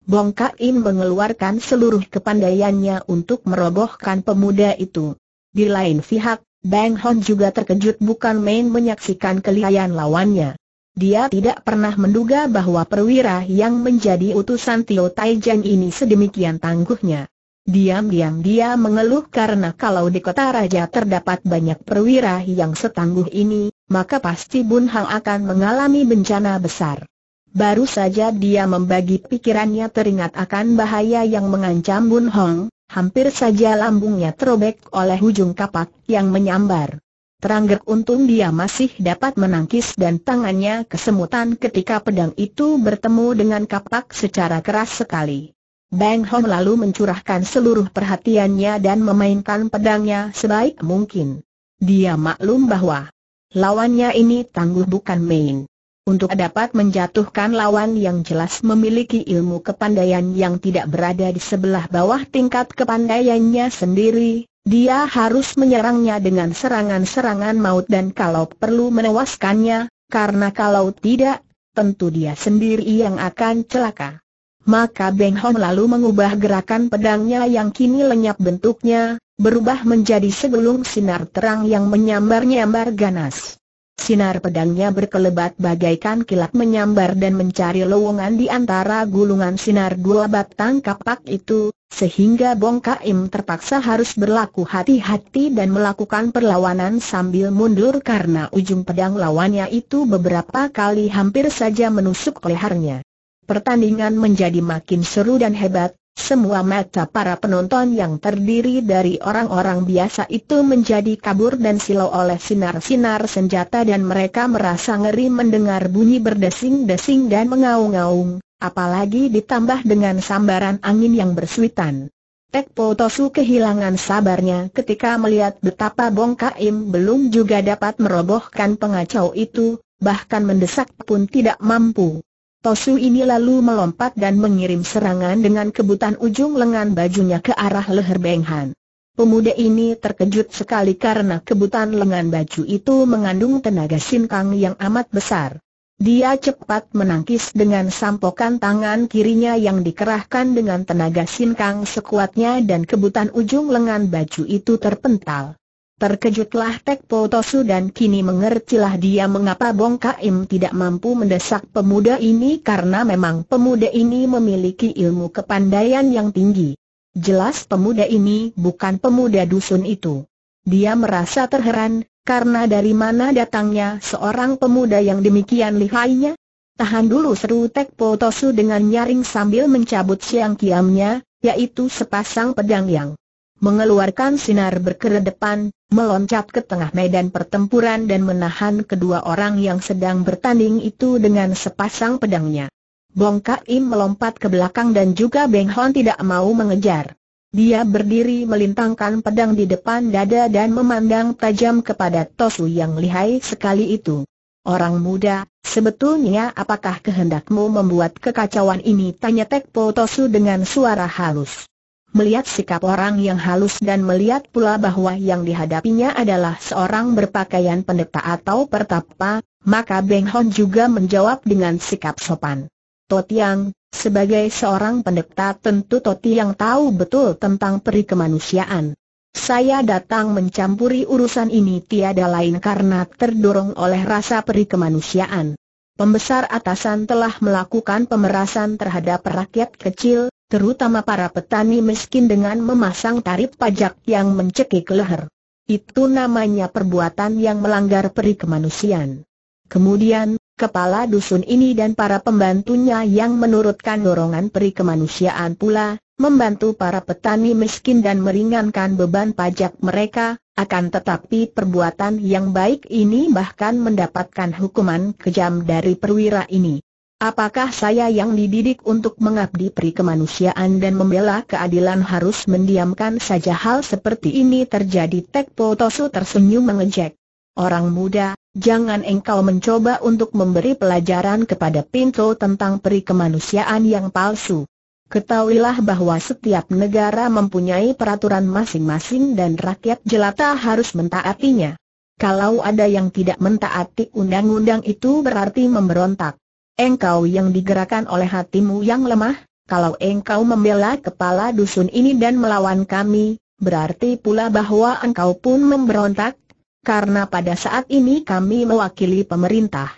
Speaker 1: Bong Kain mengeluarkan seluruh kepandaiannya untuk merobohkan pemuda itu. Di lain pihak, Bang Hon juga terkejut bukan main menyaksikan kelihayan lawannya. Dia tidak pernah menduga bahwa perwira yang menjadi utusan Tio Taijan ini sedemikian tangguhnya. Diam-diam dia mengeluh karena kalau di kota raja terdapat banyak perwira yang setangguh ini, maka pasti Bun Hang akan mengalami bencana besar. Baru saja dia membagi pikirannya teringat akan bahaya yang mengancam Bun Hong, hampir saja lambungnya terobek oleh ujung kapak yang menyambar. Teranggek untung dia masih dapat menangkis dan tangannya kesemutan ketika pedang itu bertemu dengan kapak secara keras sekali. Bang Hong lalu mencurahkan seluruh perhatiannya dan memainkan pedangnya sebaik mungkin. Dia maklum bahwa lawannya ini tangguh bukan main. Untuk dapat menjatuhkan lawan yang jelas memiliki ilmu kepandaian yang tidak berada di sebelah bawah tingkat kepandaiannya sendiri, dia harus menyerangnya dengan serangan-serangan maut dan kalau perlu menewaskannya, karena kalau tidak, tentu dia sendiri yang akan celaka. Maka Beng Hong lalu mengubah gerakan pedangnya yang kini lenyap bentuknya, berubah menjadi segulung sinar terang yang menyambar-nyambar ganas. Sinar pedangnya berkelebat bagaikan kilat menyambar dan mencari lowongan di antara gulungan sinar dua batang kapak itu, sehingga Bong Kaim terpaksa harus berlaku hati-hati dan melakukan perlawanan sambil mundur karena ujung pedang lawannya itu beberapa kali hampir saja menusuk lehernya. Pertandingan menjadi makin seru dan hebat, semua mata para penonton yang terdiri dari orang-orang biasa itu menjadi kabur dan silau oleh sinar-sinar senjata dan mereka merasa ngeri mendengar bunyi berdesing-desing dan mengaung-ngaung, apalagi ditambah dengan sambaran angin yang bersuitan. Tek Potosu kehilangan sabarnya ketika melihat betapa Bong Kaim belum juga dapat merobohkan pengacau itu, bahkan mendesak pun tidak mampu. Tosu ini lalu melompat dan mengirim serangan dengan kebutan ujung lengan bajunya ke arah leher Beng Han. Pemuda ini terkejut sekali karena kebutan lengan baju itu mengandung tenaga sinkang yang amat besar. Dia cepat menangkis dengan sampokan tangan kirinya yang dikerahkan dengan tenaga sinkang sekuatnya dan kebutan ujung lengan baju itu terpental. Terkejutlah Tek Potosu dan kini mengertilah dia mengapa Bong Kaim tidak mampu mendesak pemuda ini karena memang pemuda ini memiliki ilmu kepandaian yang tinggi. Jelas pemuda ini bukan pemuda dusun itu. Dia merasa terheran, karena dari mana datangnya seorang pemuda yang demikian lihainya? Tahan dulu seru Tek Potosu dengan nyaring sambil mencabut siang kiamnya, yaitu sepasang pedang yang mengeluarkan sinar berkeredepan, meloncat ke tengah medan pertempuran dan menahan kedua orang yang sedang bertanding itu dengan sepasang pedangnya. Bong Kaim melompat ke belakang dan juga Beng Hon tidak mau mengejar. Dia berdiri melintangkan pedang di depan dada dan memandang tajam kepada Tosu yang lihai sekali itu. Orang muda, sebetulnya apakah kehendakmu membuat kekacauan ini? Tanya Tek Po Tosu dengan suara halus. Melihat sikap orang yang halus dan melihat pula bahwa yang dihadapinya adalah seorang berpakaian pendeta atau pertapa, maka Beng Hon juga menjawab dengan sikap sopan. Totiang, sebagai seorang pendeta tentu Toti yang tahu betul tentang peri kemanusiaan. Saya datang mencampuri urusan ini tiada lain karena terdorong oleh rasa peri kemanusiaan. Pembesar atasan telah melakukan pemerasan terhadap rakyat kecil, terutama para petani miskin dengan memasang tarif pajak yang mencekik leher. Itu namanya perbuatan yang melanggar peri kemanusiaan. Kemudian, kepala dusun ini dan para pembantunya yang menurutkan dorongan peri kemanusiaan pula, membantu para petani miskin dan meringankan beban pajak mereka, akan tetapi perbuatan yang baik ini bahkan mendapatkan hukuman kejam dari perwira ini. Apakah saya yang dididik untuk mengabdi peri kemanusiaan dan membela keadilan harus mendiamkan saja hal seperti ini terjadi Tek Potosu tersenyum mengejek. Orang muda, jangan engkau mencoba untuk memberi pelajaran kepada Pinto tentang peri kemanusiaan yang palsu. Ketahuilah bahwa setiap negara mempunyai peraturan masing-masing dan rakyat jelata harus mentaatinya. Kalau ada yang tidak mentaati undang-undang itu berarti memberontak. Engkau yang digerakkan oleh hatimu yang lemah, kalau engkau membela kepala dusun ini dan melawan kami, berarti pula bahwa engkau pun memberontak, karena pada saat ini kami mewakili pemerintah.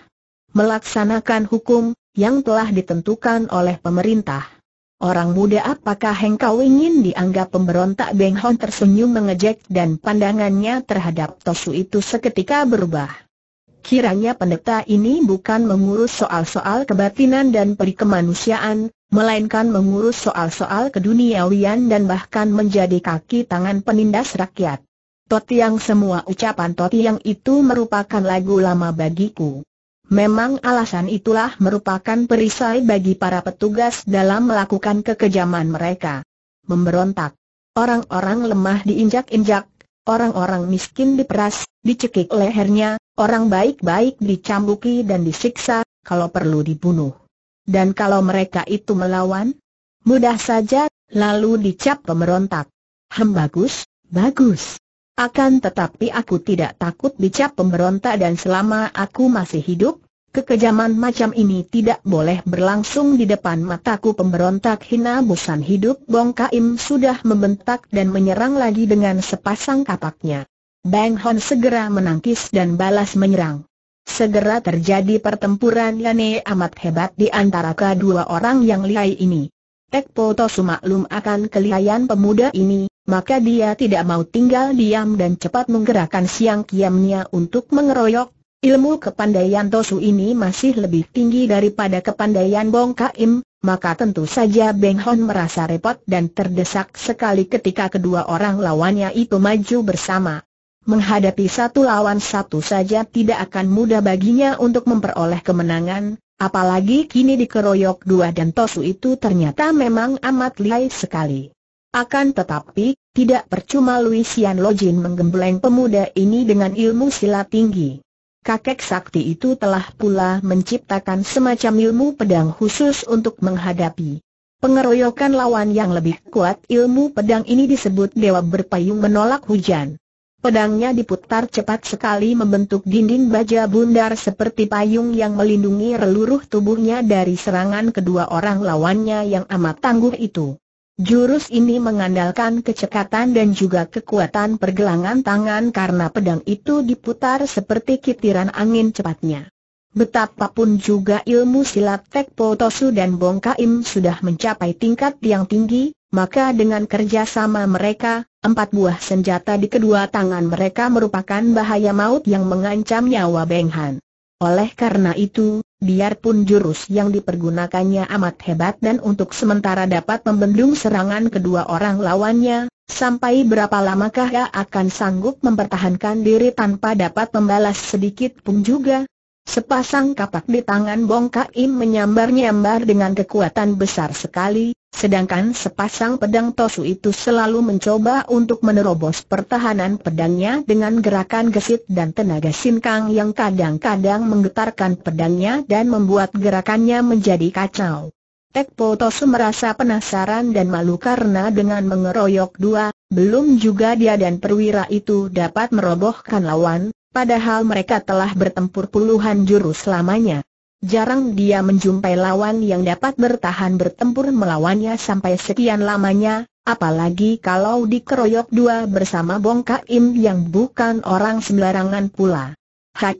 Speaker 1: Melaksanakan hukum, yang telah ditentukan oleh pemerintah. Orang muda apakah engkau ingin dianggap pemberontak Beng Hon tersenyum mengejek dan pandangannya terhadap Tosu itu seketika berubah. Kiranya pendeta ini bukan mengurus soal-soal kebatinan dan perikemanusiaan, melainkan mengurus soal-soal keduniawian dan bahkan menjadi kaki tangan penindas rakyat. Totiang semua ucapan Totiang itu merupakan lagu lama bagiku. Memang alasan itulah merupakan perisai bagi para petugas dalam melakukan kekejaman mereka. Memberontak. Orang-orang lemah diinjak-injak, orang-orang miskin diperas, dicekik lehernya, orang baik-baik dicambuki dan disiksa, kalau perlu dibunuh. Dan kalau mereka itu melawan, mudah saja, lalu dicap pemberontak. Hem bagus, bagus. Akan tetapi aku tidak takut dicap pemberontak dan selama aku masih hidup, kekejaman macam ini tidak boleh berlangsung di depan mataku pemberontak hina bosan hidup Bong Kaim sudah membentak dan menyerang lagi dengan sepasang kapaknya. Bang Hon segera menangkis dan balas menyerang. Segera terjadi pertempuran yang amat hebat di antara kedua orang yang lihai ini. Tek Poto sumaklum akan kelihayan pemuda ini, maka dia tidak mau tinggal diam dan cepat menggerakkan siang kiamnya untuk mengeroyok. Ilmu kepandaian Tosu ini masih lebih tinggi daripada kepandaian Bong Kaim, maka tentu saja Beng Hon merasa repot dan terdesak sekali ketika kedua orang lawannya itu maju bersama. Menghadapi satu lawan satu saja tidak akan mudah baginya untuk memperoleh kemenangan, apalagi kini dikeroyok dua dan Tosu itu ternyata memang amat lihai sekali. Akan tetapi, tidak percuma Luisian Lojin menggembleng pemuda ini dengan ilmu silat tinggi. Kakek sakti itu telah pula menciptakan semacam ilmu pedang khusus untuk menghadapi pengeroyokan lawan yang lebih kuat. Ilmu pedang ini disebut Dewa Berpayung menolak hujan. Pedangnya diputar cepat sekali membentuk dinding baja bundar seperti payung yang melindungi seluruh tubuhnya dari serangan kedua orang lawannya yang amat tangguh itu. Jurus ini mengandalkan kecekatan dan juga kekuatan pergelangan tangan karena pedang itu diputar seperti kitiran angin cepatnya. Betapapun juga ilmu silat Tek Potosu dan Bong Kaim sudah mencapai tingkat yang tinggi, maka dengan kerjasama mereka, empat buah senjata di kedua tangan mereka merupakan bahaya maut yang mengancam nyawa Beng Han. Oleh karena itu, biarpun jurus yang dipergunakannya amat hebat dan untuk sementara dapat membendung serangan kedua orang lawannya, sampai berapa lamakah ia akan sanggup mempertahankan diri tanpa dapat membalas sedikit pun juga? Sepasang kapak di tangan Bong Kaim menyambar-nyambar dengan kekuatan besar sekali, sedangkan sepasang pedang tosu itu selalu mencoba untuk menerobos pertahanan pedangnya dengan gerakan gesit dan tenaga sinkang yang kadang-kadang menggetarkan pedangnya dan membuat gerakannya menjadi kacau. Tekpo Tosu merasa penasaran dan malu karena dengan mengeroyok dua, belum juga dia dan perwira itu dapat merobohkan lawan, Padahal mereka telah bertempur puluhan jurus lamanya. Jarang dia menjumpai lawan yang dapat bertahan bertempur melawannya sampai sekian lamanya, apalagi kalau dikeroyok dua bersama Bong Kaim yang bukan orang sembarangan pula.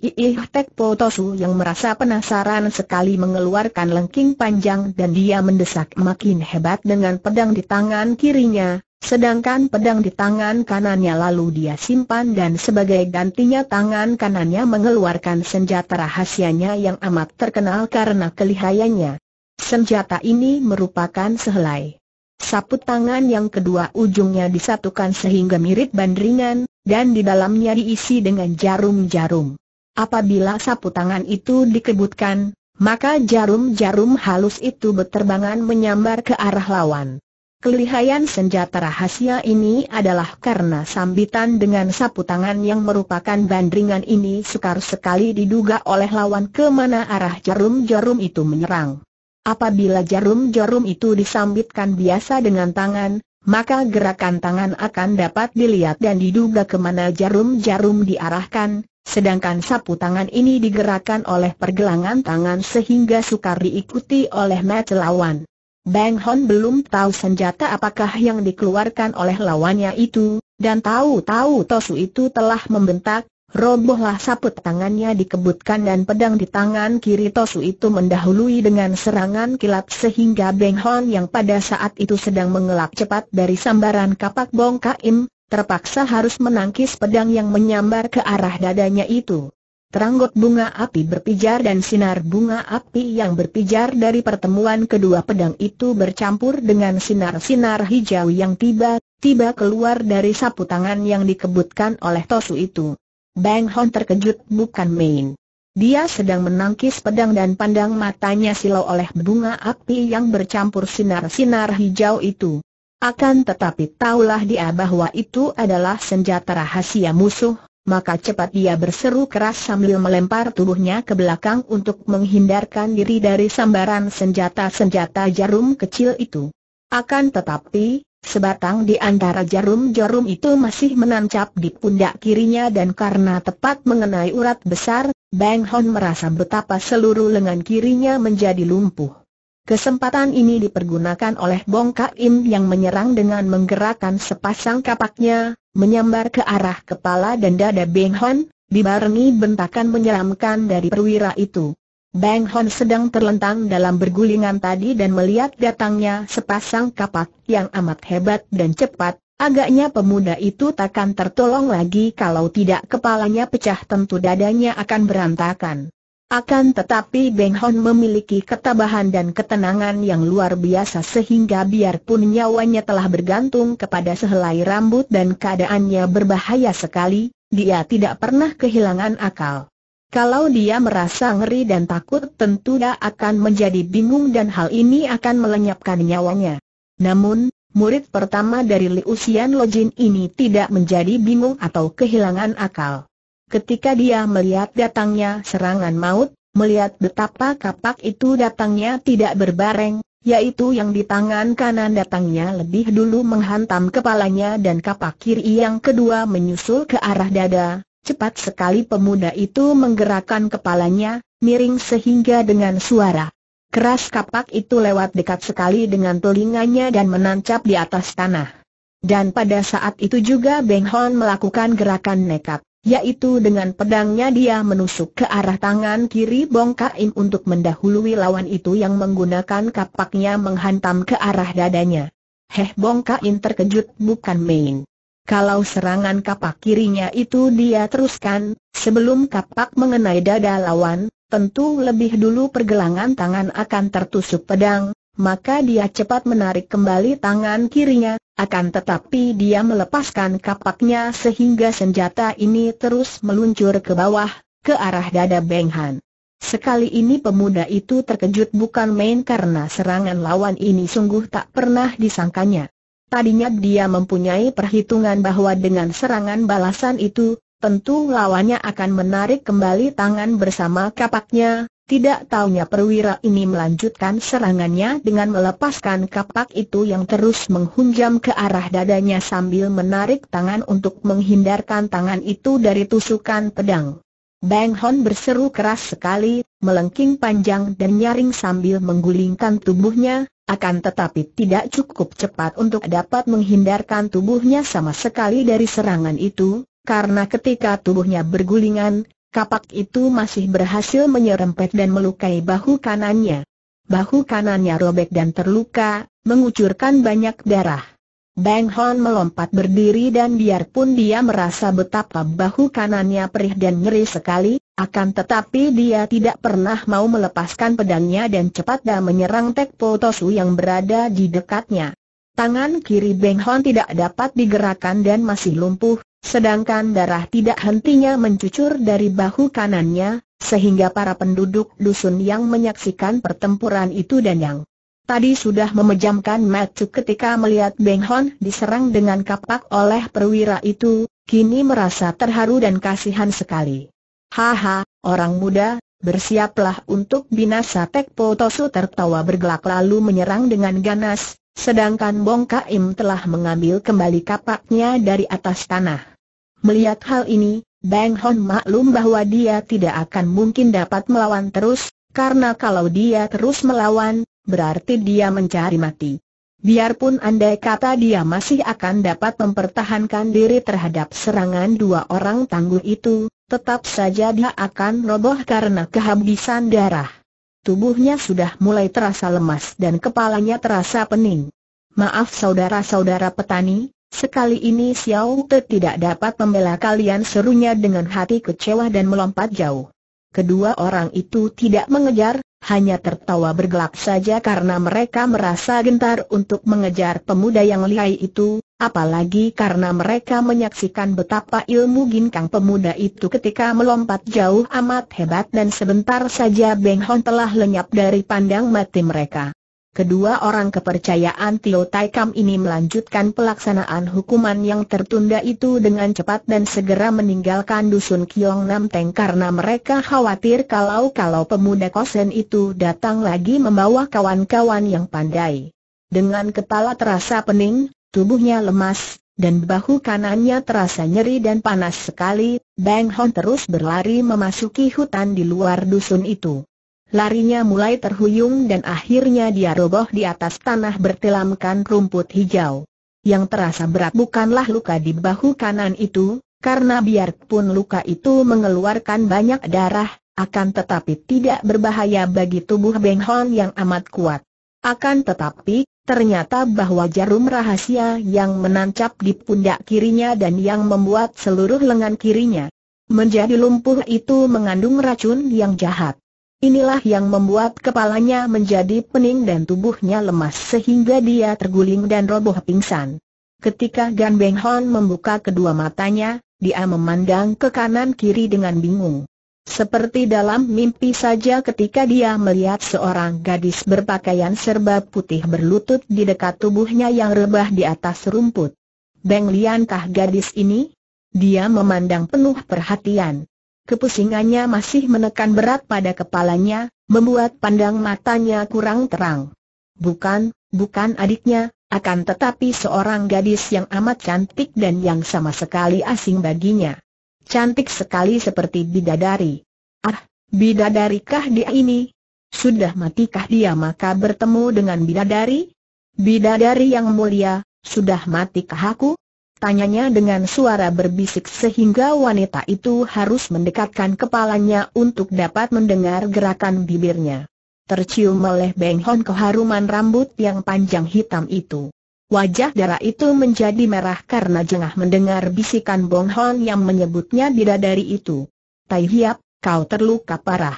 Speaker 1: Ih Tek Potosu yang merasa penasaran sekali mengeluarkan lengking panjang dan dia mendesak makin hebat dengan pedang di tangan kirinya, Sedangkan pedang di tangan kanannya lalu dia simpan dan sebagai gantinya tangan kanannya mengeluarkan senjata rahasianya yang amat terkenal karena kelihayannya. Senjata ini merupakan sehelai. Sapu tangan yang kedua ujungnya disatukan sehingga mirip bandringan, dan di dalamnya diisi dengan jarum-jarum. Apabila sapu tangan itu dikebutkan, maka jarum-jarum halus itu berterbangan menyambar ke arah lawan. Kelihayan senjata rahasia ini adalah karena sambitan dengan sapu tangan yang merupakan bandringan ini sukar sekali diduga oleh lawan ke mana arah jarum-jarum itu menyerang. Apabila jarum-jarum itu disambitkan biasa dengan tangan, maka gerakan tangan akan dapat dilihat dan diduga ke mana jarum-jarum diarahkan, sedangkan sapu tangan ini digerakkan oleh pergelangan tangan sehingga sukar diikuti oleh mata lawan. Bang Hon belum tahu senjata apakah yang dikeluarkan oleh lawannya itu, dan tahu-tahu Tosu itu telah membentak, robohlah saput tangannya dikebutkan dan pedang di tangan kiri Tosu itu mendahului dengan serangan kilat sehingga Beng Hon yang pada saat itu sedang mengelak cepat dari sambaran kapak Bong Kaim, terpaksa harus menangkis pedang yang menyambar ke arah dadanya itu. Teranggut bunga api berpijar dan sinar bunga api yang berpijar dari pertemuan kedua pedang itu bercampur dengan sinar-sinar hijau yang tiba, tiba keluar dari sapu tangan yang dikebutkan oleh Tosu itu. Bang Hon terkejut bukan main. Dia sedang menangkis pedang dan pandang matanya silau oleh bunga api yang bercampur sinar-sinar hijau itu. Akan tetapi taulah dia bahwa itu adalah senjata rahasia musuh, maka cepat dia berseru keras sambil melempar tubuhnya ke belakang untuk menghindarkan diri dari sambaran senjata-senjata jarum kecil itu. Akan tetapi, Sebatang di antara jarum-jarum itu masih menancap di pundak kirinya dan karena tepat mengenai urat besar, Bang Hon merasa betapa seluruh lengan kirinya menjadi lumpuh. Kesempatan ini dipergunakan oleh Bong Im yang menyerang dengan menggerakkan sepasang kapaknya, menyambar ke arah kepala dan dada Bang Hon, dibarengi bentakan menyeramkan dari perwira itu. Bang Hon sedang terlentang dalam bergulingan tadi dan melihat datangnya sepasang kapak yang amat hebat dan cepat, agaknya pemuda itu takkan tertolong lagi kalau tidak kepalanya pecah tentu dadanya akan berantakan. Akan tetapi Beng Hon memiliki ketabahan dan ketenangan yang luar biasa sehingga biarpun nyawanya telah bergantung kepada sehelai rambut dan keadaannya berbahaya sekali, dia tidak pernah kehilangan akal. Kalau dia merasa ngeri dan takut tentu dia akan menjadi bingung dan hal ini akan melenyapkan nyawanya. Namun, murid pertama dari Li Usian Lojin ini tidak menjadi bingung atau kehilangan akal. Ketika dia melihat datangnya serangan maut, melihat betapa kapak itu datangnya tidak berbareng, yaitu yang di tangan kanan datangnya lebih dulu menghantam kepalanya dan kapak kiri yang kedua menyusul ke arah dada, Cepat sekali pemuda itu menggerakkan kepalanya, miring sehingga dengan suara keras kapak itu lewat dekat sekali dengan telinganya dan menancap di atas tanah. Dan pada saat itu juga Beng Hon melakukan gerakan nekat, yaitu dengan pedangnya dia menusuk ke arah tangan kiri Bong Kaim untuk mendahului lawan itu yang menggunakan kapaknya menghantam ke arah dadanya. Heh Bong Kaim terkejut bukan main. Kalau serangan kapak kirinya itu dia teruskan, sebelum kapak mengenai dada lawan, tentu lebih dulu pergelangan tangan akan tertusuk pedang, maka dia cepat menarik kembali tangan kirinya, akan tetapi dia melepaskan kapaknya sehingga senjata ini terus meluncur ke bawah, ke arah dada Beng Han. Sekali ini pemuda itu terkejut bukan main karena serangan lawan ini sungguh tak pernah disangkanya. Tadinya dia mempunyai perhitungan bahwa dengan serangan balasan itu, tentu lawannya akan menarik kembali tangan bersama kapaknya, tidak taunya perwira ini melanjutkan serangannya dengan melepaskan kapak itu yang terus menghunjam ke arah dadanya sambil menarik tangan untuk menghindarkan tangan itu dari tusukan pedang. Bang Hon berseru keras sekali, melengking panjang dan nyaring sambil menggulingkan tubuhnya, akan tetapi tidak cukup cepat untuk dapat menghindarkan tubuhnya sama sekali dari serangan itu, karena ketika tubuhnya bergulingan, kapak itu masih berhasil menyerempet dan melukai bahu kanannya. Bahu kanannya robek dan terluka, mengucurkan banyak darah. Bang Hon melompat berdiri dan biarpun dia merasa betapa bahu kanannya perih dan nyeri sekali, akan tetapi dia tidak pernah mau melepaskan pedangnya dan cepat dah menyerang Tek Po Tosu yang berada di dekatnya. Tangan kiri Beng Hon tidak dapat digerakkan dan masih lumpuh, sedangkan darah tidak hentinya mencucur dari bahu kanannya, sehingga para penduduk dusun yang menyaksikan pertempuran itu dan yang tadi sudah memejamkan mata ketika melihat Beng Hon diserang dengan kapak oleh perwira itu, kini merasa terharu dan kasihan sekali. Haha, orang muda, bersiaplah untuk binasa Tek Po Tosu tertawa bergelak lalu menyerang dengan ganas, sedangkan Bong Kaim telah mengambil kembali kapaknya dari atas tanah. Melihat hal ini, Bang Hon maklum bahwa dia tidak akan mungkin dapat melawan terus, karena kalau dia terus melawan, berarti dia mencari mati. Biarpun andai kata dia masih akan dapat mempertahankan diri terhadap serangan dua orang tangguh itu, tetap saja dia akan roboh karena kehabisan darah. Tubuhnya sudah mulai terasa lemas dan kepalanya terasa pening. Maaf saudara-saudara petani, sekali ini Xiao Te tidak dapat membela kalian serunya dengan hati kecewa dan melompat jauh. Kedua orang itu tidak mengejar, hanya tertawa bergelak saja karena mereka merasa gentar untuk mengejar pemuda yang lihai itu, apalagi karena mereka menyaksikan betapa ilmu ginkang pemuda itu ketika melompat jauh amat hebat dan sebentar saja Beng Hon telah lenyap dari pandang mati mereka. Kedua orang kepercayaan Tio Tai Kam ini melanjutkan pelaksanaan hukuman yang tertunda itu dengan cepat dan segera meninggalkan dusun Kiong Nam Teng karena mereka khawatir kalau-kalau pemuda kosen itu datang lagi membawa kawan-kawan yang pandai. Dengan kepala terasa pening, tubuhnya lemas, dan bahu kanannya terasa nyeri dan panas sekali, Bang Hon terus berlari memasuki hutan di luar dusun itu. Larinya mulai terhuyung dan akhirnya dia roboh di atas tanah bertilamkan rumput hijau. Yang terasa berat bukanlah luka di bahu kanan itu, karena biarpun luka itu mengeluarkan banyak darah, akan tetapi tidak berbahaya bagi tubuh Beng Hon yang amat kuat. Akan tetapi, ternyata bahwa jarum rahasia yang menancap di pundak kirinya dan yang membuat seluruh lengan kirinya menjadi lumpuh itu mengandung racun yang jahat. Inilah yang membuat kepalanya menjadi pening dan tubuhnya lemas sehingga dia terguling dan roboh pingsan. Ketika Gan Beng Hon membuka kedua matanya, dia memandang ke kanan kiri dengan bingung. Seperti dalam mimpi saja ketika dia melihat seorang gadis berpakaian serba putih berlutut di dekat tubuhnya yang rebah di atas rumput. Beng Liankah gadis ini? Dia memandang penuh perhatian. Kepusingannya masih menekan berat pada kepalanya, membuat pandang matanya kurang terang. Bukan, bukan adiknya, akan tetapi seorang gadis yang amat cantik dan yang sama sekali asing baginya. Cantik sekali seperti bidadari. Ah, bidadarikah dia ini? Sudah matikah dia maka bertemu dengan bidadari? Bidadari yang mulia, sudah matikah aku? Tanyanya dengan suara berbisik sehingga wanita itu harus mendekatkan kepalanya untuk dapat mendengar gerakan bibirnya. Tercium oleh Beng Hon keharuman rambut yang panjang hitam itu. Wajah darah itu menjadi merah karena jengah mendengar bisikan Bong Hon yang menyebutnya bidadari itu. Tai Hiap, kau terluka parah.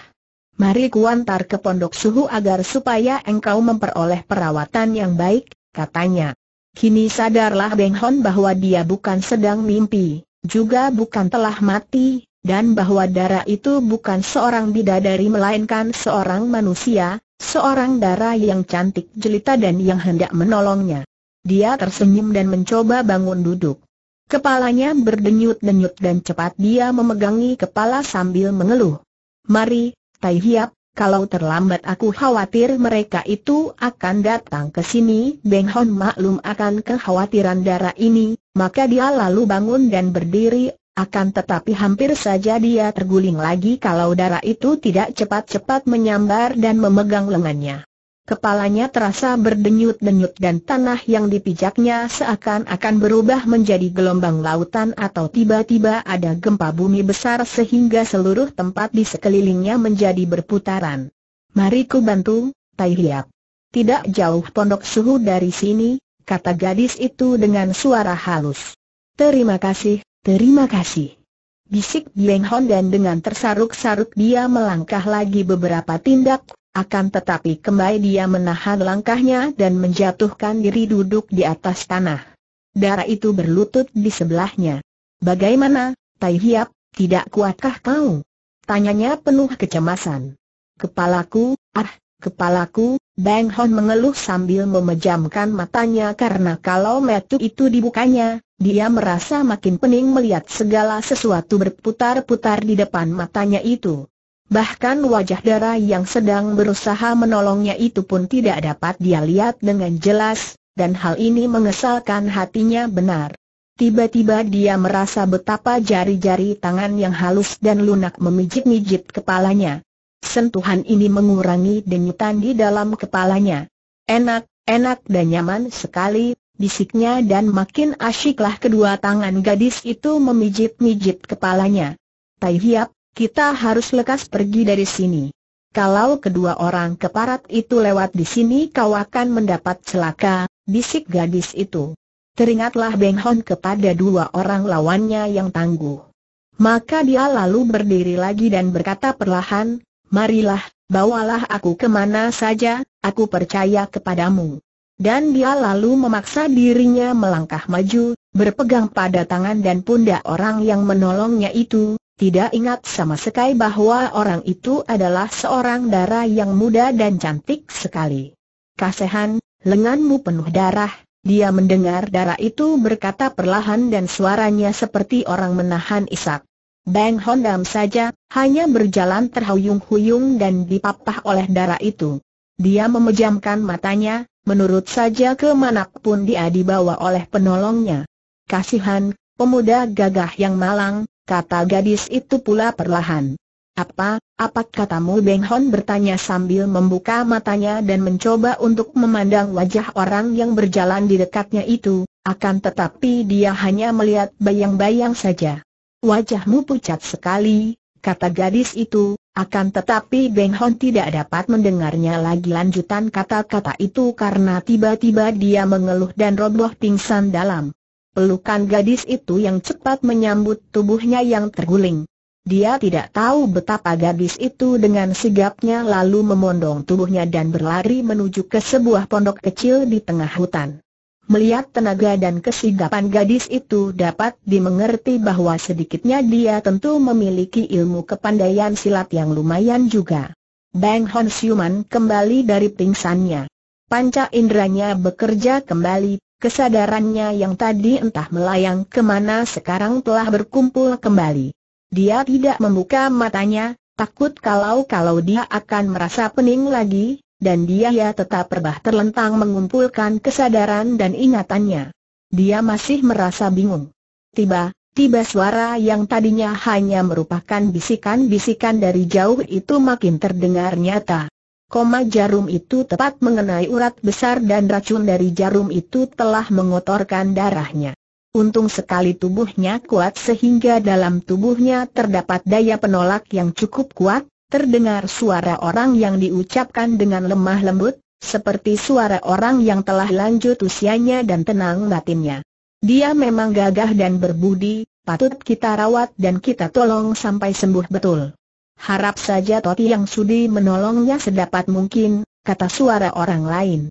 Speaker 1: Mari kuantar ke pondok suhu agar supaya engkau memperoleh perawatan yang baik, katanya. Kini sadarlah Beng Hon bahwa dia bukan sedang mimpi, juga bukan telah mati, dan bahwa darah itu bukan seorang bidadari melainkan seorang manusia, seorang darah yang cantik jelita dan yang hendak menolongnya. Dia tersenyum dan mencoba bangun duduk. Kepalanya berdenyut-denyut dan cepat dia memegangi kepala sambil mengeluh. Mari, Tai Hiap, kalau terlambat aku khawatir mereka itu akan datang ke sini. Beng Hon maklum akan kekhawatiran darah ini, maka dia lalu bangun dan berdiri, akan tetapi hampir saja dia terguling lagi kalau darah itu tidak cepat-cepat menyambar dan memegang lengannya. Kepalanya terasa berdenyut-denyut dan tanah yang dipijaknya seakan-akan berubah menjadi gelombang lautan atau tiba-tiba ada gempa bumi besar sehingga seluruh tempat di sekelilingnya menjadi berputaran. Mari ku bantu, Tai Hiap. Tidak jauh pondok suhu dari sini, kata gadis itu dengan suara halus. Terima kasih, terima kasih. Bisik Bieng Hon dan dengan tersaruk-saruk dia melangkah lagi beberapa tindak, akan tetapi kembali dia menahan langkahnya dan menjatuhkan diri duduk di atas tanah. Darah itu berlutut di sebelahnya. Bagaimana, Tai Hiap, tidak kuatkah kau? Tanyanya penuh kecemasan. Kepalaku, ah, kepalaku, Bang Hon mengeluh sambil memejamkan matanya karena kalau metu itu dibukanya, dia merasa makin pening melihat segala sesuatu berputar-putar di depan matanya itu. Bahkan wajah darah yang sedang berusaha menolongnya itu pun tidak dapat dia lihat dengan jelas, dan hal ini mengesalkan hatinya benar. Tiba-tiba dia merasa betapa jari-jari tangan yang halus dan lunak memijit-mijit kepalanya. Sentuhan ini mengurangi denyutan di dalam kepalanya. Enak, enak dan nyaman sekali, bisiknya dan makin asyiklah kedua tangan gadis itu memijit-mijit kepalanya. Tai Hiap, kita harus lekas pergi dari sini. Kalau kedua orang keparat itu lewat di sini kau akan mendapat celaka, bisik gadis itu. Teringatlah Beng Hon kepada dua orang lawannya yang tangguh. Maka dia lalu berdiri lagi dan berkata perlahan, Marilah, bawalah aku ke mana saja, aku percaya kepadamu. dan dia lalu memaksa dirinya melangkah maju, berpegang pada tangan dan pundak orang yang menolongnya itu, tidak ingat sama sekali bahwa orang itu adalah seorang darah yang muda dan cantik sekali. Kasihan, lenganmu penuh darah, dia mendengar darah itu berkata perlahan dan suaranya seperti orang menahan isak. Bang Hondam saja, hanya berjalan terhuyung-huyung dan dipapah oleh darah itu. Dia memejamkan matanya, menurut saja ke mana pun dia dibawa oleh penolongnya. Kasihan, pemuda gagah yang malang, kata gadis itu pula perlahan. Apa, apa katamu Beng Hon bertanya sambil membuka matanya dan mencoba untuk memandang wajah orang yang berjalan di dekatnya itu, akan tetapi dia hanya melihat bayang-bayang saja. Wajahmu pucat sekali, kata gadis itu, akan tetapi Beng Hon tidak dapat mendengarnya lagi lanjutan kata-kata itu karena tiba-tiba dia mengeluh dan roboh pingsan dalam pelukan gadis itu yang cepat menyambut tubuhnya yang terguling. Dia tidak tahu betapa gadis itu dengan sigapnya lalu memondong tubuhnya dan berlari menuju ke sebuah pondok kecil di tengah hutan. Melihat tenaga dan kesigapan gadis itu dapat dimengerti bahwa sedikitnya dia tentu memiliki ilmu kepandaian silat yang lumayan juga. Bang Hon Siuman kembali dari pingsannya. Panca inderanya bekerja kembali, kesadarannya yang tadi entah melayang ke mana sekarang telah berkumpul kembali. Dia tidak membuka matanya, takut kalau-kalau dia akan merasa pening lagi, dan dia ya tetap perbah terlentang mengumpulkan kesadaran dan ingatannya. Dia masih merasa bingung. Tiba, tiba suara yang tadinya hanya merupakan bisikan-bisikan dari jauh itu makin terdengar nyata. Koma jarum itu tepat mengenai urat besar dan racun dari jarum itu telah mengotorkan darahnya. Untung sekali tubuhnya kuat sehingga dalam tubuhnya terdapat daya penolak yang cukup kuat, Terdengar suara orang yang diucapkan dengan lemah lembut, seperti suara orang yang telah lanjut usianya dan tenang batinnya. Dia memang gagah dan berbudi, patut kita rawat dan kita tolong sampai sembuh betul. Harap saja Toti yang sudi menolongnya sedapat mungkin, kata suara orang lain.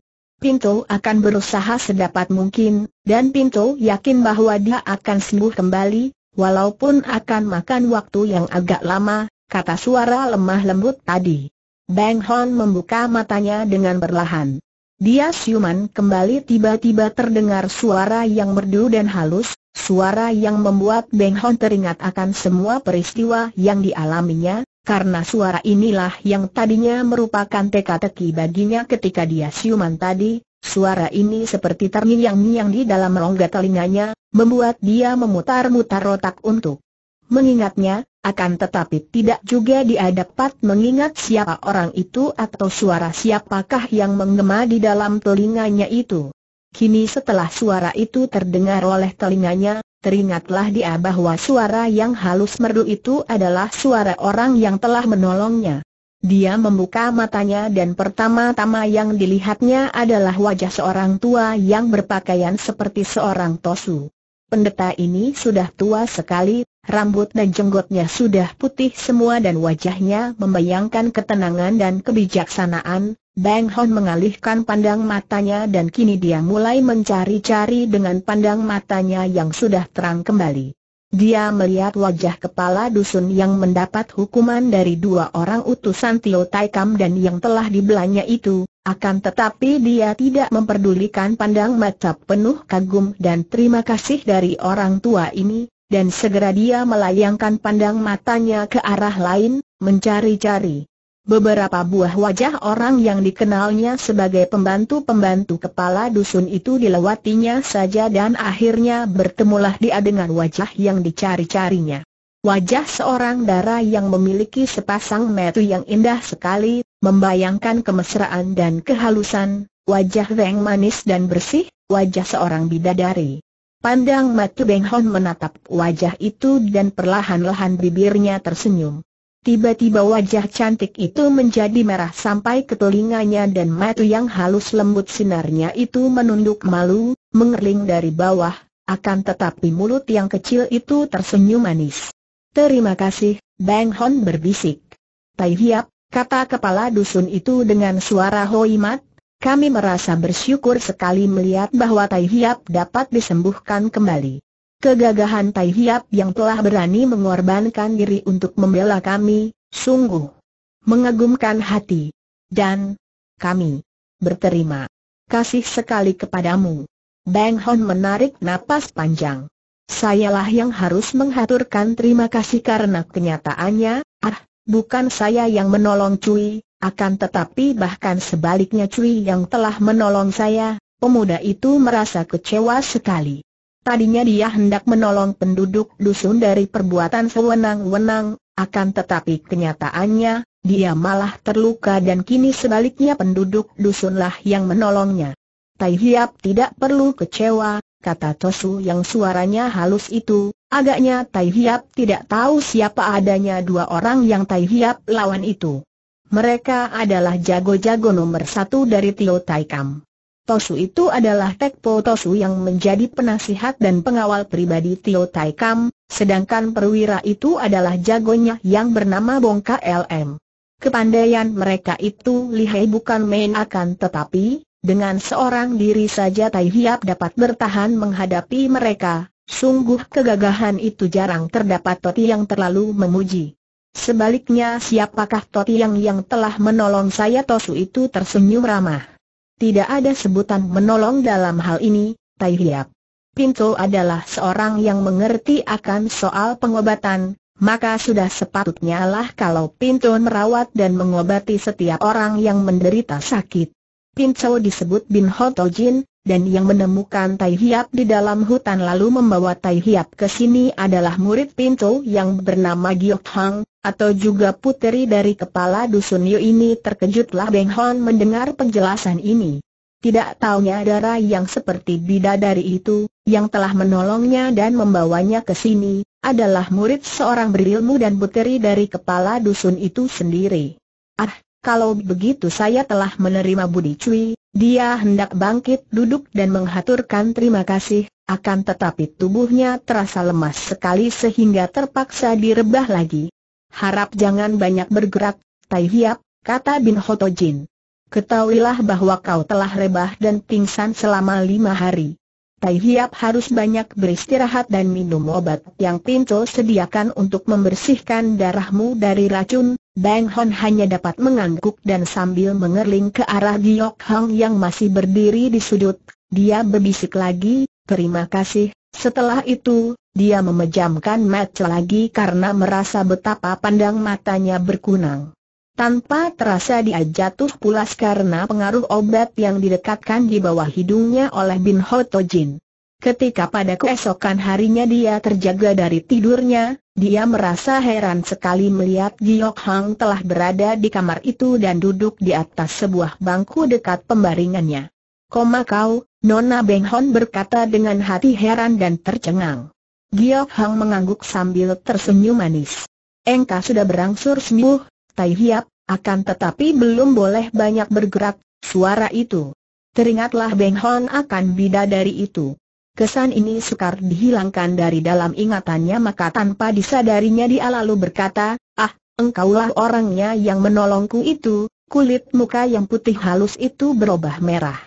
Speaker 1: Pinto akan berusaha sedapat mungkin, dan Pinto yakin bahwa dia akan sembuh kembali, walaupun akan makan waktu yang agak lama, kata suara lemah lembut tadi. Bang Hon membuka matanya dengan perlahan. Dia siuman kembali tiba-tiba terdengar suara yang merdu dan halus, suara yang membuat Bang Hon teringat akan semua peristiwa yang dialaminya, karena suara inilah yang tadinya merupakan teka-teki baginya ketika dia siuman tadi, suara ini seperti terngiang-ngiang di dalam rongga telinganya, membuat dia memutar-mutar otak untuk mengingatnya, akan tetapi tidak juga dia dapat mengingat siapa orang itu atau suara siapakah yang menggema di dalam telinganya itu. Kini setelah suara itu terdengar oleh telinganya, teringatlah dia bahwa suara yang halus merdu itu adalah suara orang yang telah menolongnya. Dia membuka matanya dan pertama-tama yang dilihatnya adalah wajah seorang tua yang berpakaian seperti seorang tosu. Pendeta ini sudah tua sekali, rambut dan jenggotnya sudah putih semua dan wajahnya membayangkan ketenangan dan kebijaksanaan. Bang Hon mengalihkan pandang matanya dan kini dia mulai mencari-cari dengan pandang matanya yang sudah terang kembali. Dia melihat wajah kepala dusun yang mendapat hukuman dari dua orang utusan Tio Tai Kam dan yang telah dibelanya itu, akan tetapi dia tidak memperdulikan pandang mata penuh kagum dan terima kasih dari orang tua ini, dan segera dia melayangkan pandang matanya ke arah lain, mencari-cari. Beberapa buah wajah orang yang dikenalnya sebagai pembantu-pembantu kepala dusun itu dilewatinya saja dan akhirnya bertemulah dia dengan wajah yang dicari-carinya. Wajah seorang darah yang memiliki sepasang metu yang indah sekali, membayangkan kemesraan dan kehalusan, wajah Weng manis dan bersih, wajah seorang bidadari. Pandang mata Beng Hon menatap wajah itu dan perlahan-lahan bibirnya tersenyum. Tiba-tiba wajah cantik itu menjadi merah sampai ke telinganya dan mata yang halus lembut sinarnya itu menunduk malu, mengerling dari bawah, akan tetapi mulut yang kecil itu tersenyum manis. Terima kasih, Bang Hon berbisik. Tai Hiap, kata kepala dusun itu dengan suara hoimat, kami merasa bersyukur sekali melihat bahwa Tai Hiap dapat disembuhkan kembali. Kegagahan Tai Hiap yang telah berani mengorbankan diri untuk membela kami, sungguh mengagumkan hati. Dan kami berterima kasih sekali kepadamu. Bang Hon menarik napas panjang. Sayalah yang harus menghaturkan terima kasih karena kenyataannya, ah, bukan saya yang menolong Cui, akan tetapi bahkan sebaliknya Cui yang telah menolong saya, pemuda itu merasa kecewa sekali. Tadinya dia hendak menolong penduduk dusun dari perbuatan sewenang-wenang, akan tetapi kenyataannya, dia malah terluka dan kini sebaliknya penduduk dusunlah yang menolongnya. Tai Hiap tidak perlu kecewa, kata Tosu yang suaranya halus itu, agaknya Tai Hiap tidak tahu siapa adanya dua orang yang Tai Hiap lawan itu. Mereka adalah jago-jago nomor satu dari Tio Tai Kam. Tosu itu adalah Tekpo Tosu yang menjadi penasihat dan pengawal pribadi Tio Tai Kam, sedangkan perwira itu adalah jagonya yang bernama Bongka LM. Kepandaian mereka itu lihai bukan main akan tetapi, dengan seorang diri saja Tai Hiap dapat bertahan menghadapi mereka, sungguh kegagahan itu jarang terdapat Toti yang terlalu memuji. Sebaliknya siapakah Totiang yang telah menolong saya Tosu itu tersenyum ramah. Tidak ada sebutan menolong dalam hal ini, Tai Hiap. Pinto adalah seorang yang mengerti akan soal pengobatan, maka sudah sepatutnya lah kalau Pinto merawat dan mengobati setiap orang yang menderita sakit. Pinto disebut Bin Hotojin, dan yang menemukan Tai Hiap di dalam hutan lalu membawa Tai Hiap ke sini adalah murid Pinto yang bernama Giok Hang, atau juga puteri dari kepala dusun Yu ini terkejutlah Beng Hon mendengar penjelasan ini. Tidak taunya darah yang seperti bidadari itu, yang telah menolongnya dan membawanya ke sini, adalah murid seorang berilmu dan puteri dari kepala dusun itu sendiri. Ah, kalau begitu saya telah menerima Budi Cui, dia hendak bangkit duduk dan menghaturkan terima kasih, akan tetapi tubuhnya terasa lemas sekali sehingga terpaksa direbah lagi. Harap jangan banyak bergerak, Tai Hiap, kata Bin Hotojin. Ketahuilah bahwa kau telah rebah dan pingsan selama lima hari. Tai Hiap harus banyak beristirahat dan minum obat yang Pinto sediakan untuk membersihkan darahmu dari racun, Bang Hon hanya dapat mengangguk dan sambil mengerling ke arah Giok Hang yang masih berdiri di sudut, dia berbisik lagi, terima kasih, setelah itu, dia memejamkan mata lagi karena merasa betapa pandang matanya berkunang. Tanpa terasa dia jatuh pulas karena pengaruh obat yang didekatkan di bawah hidungnya oleh Bin Ho Tojin. Ketika pada keesokan harinya dia terjaga dari tidurnya, dia merasa heran sekali melihat Giok Hang telah berada di kamar itu dan duduk di atas sebuah bangku dekat pembaringannya. Koma kau, Nona Beng Hon berkata dengan hati heran dan tercengang. Giok Hang mengangguk sambil tersenyum manis. Engkau sudah berangsur sembuh, Tai Hiap, akan tetapi belum boleh banyak bergerak, suara itu. Teringatlah Beng Hon akan bidadari itu. Kesan ini sukar dihilangkan dari dalam ingatannya maka tanpa disadarinya dia lalu berkata, Ah, engkaulah orangnya yang menolongku itu, kulit muka yang putih halus itu berubah merah.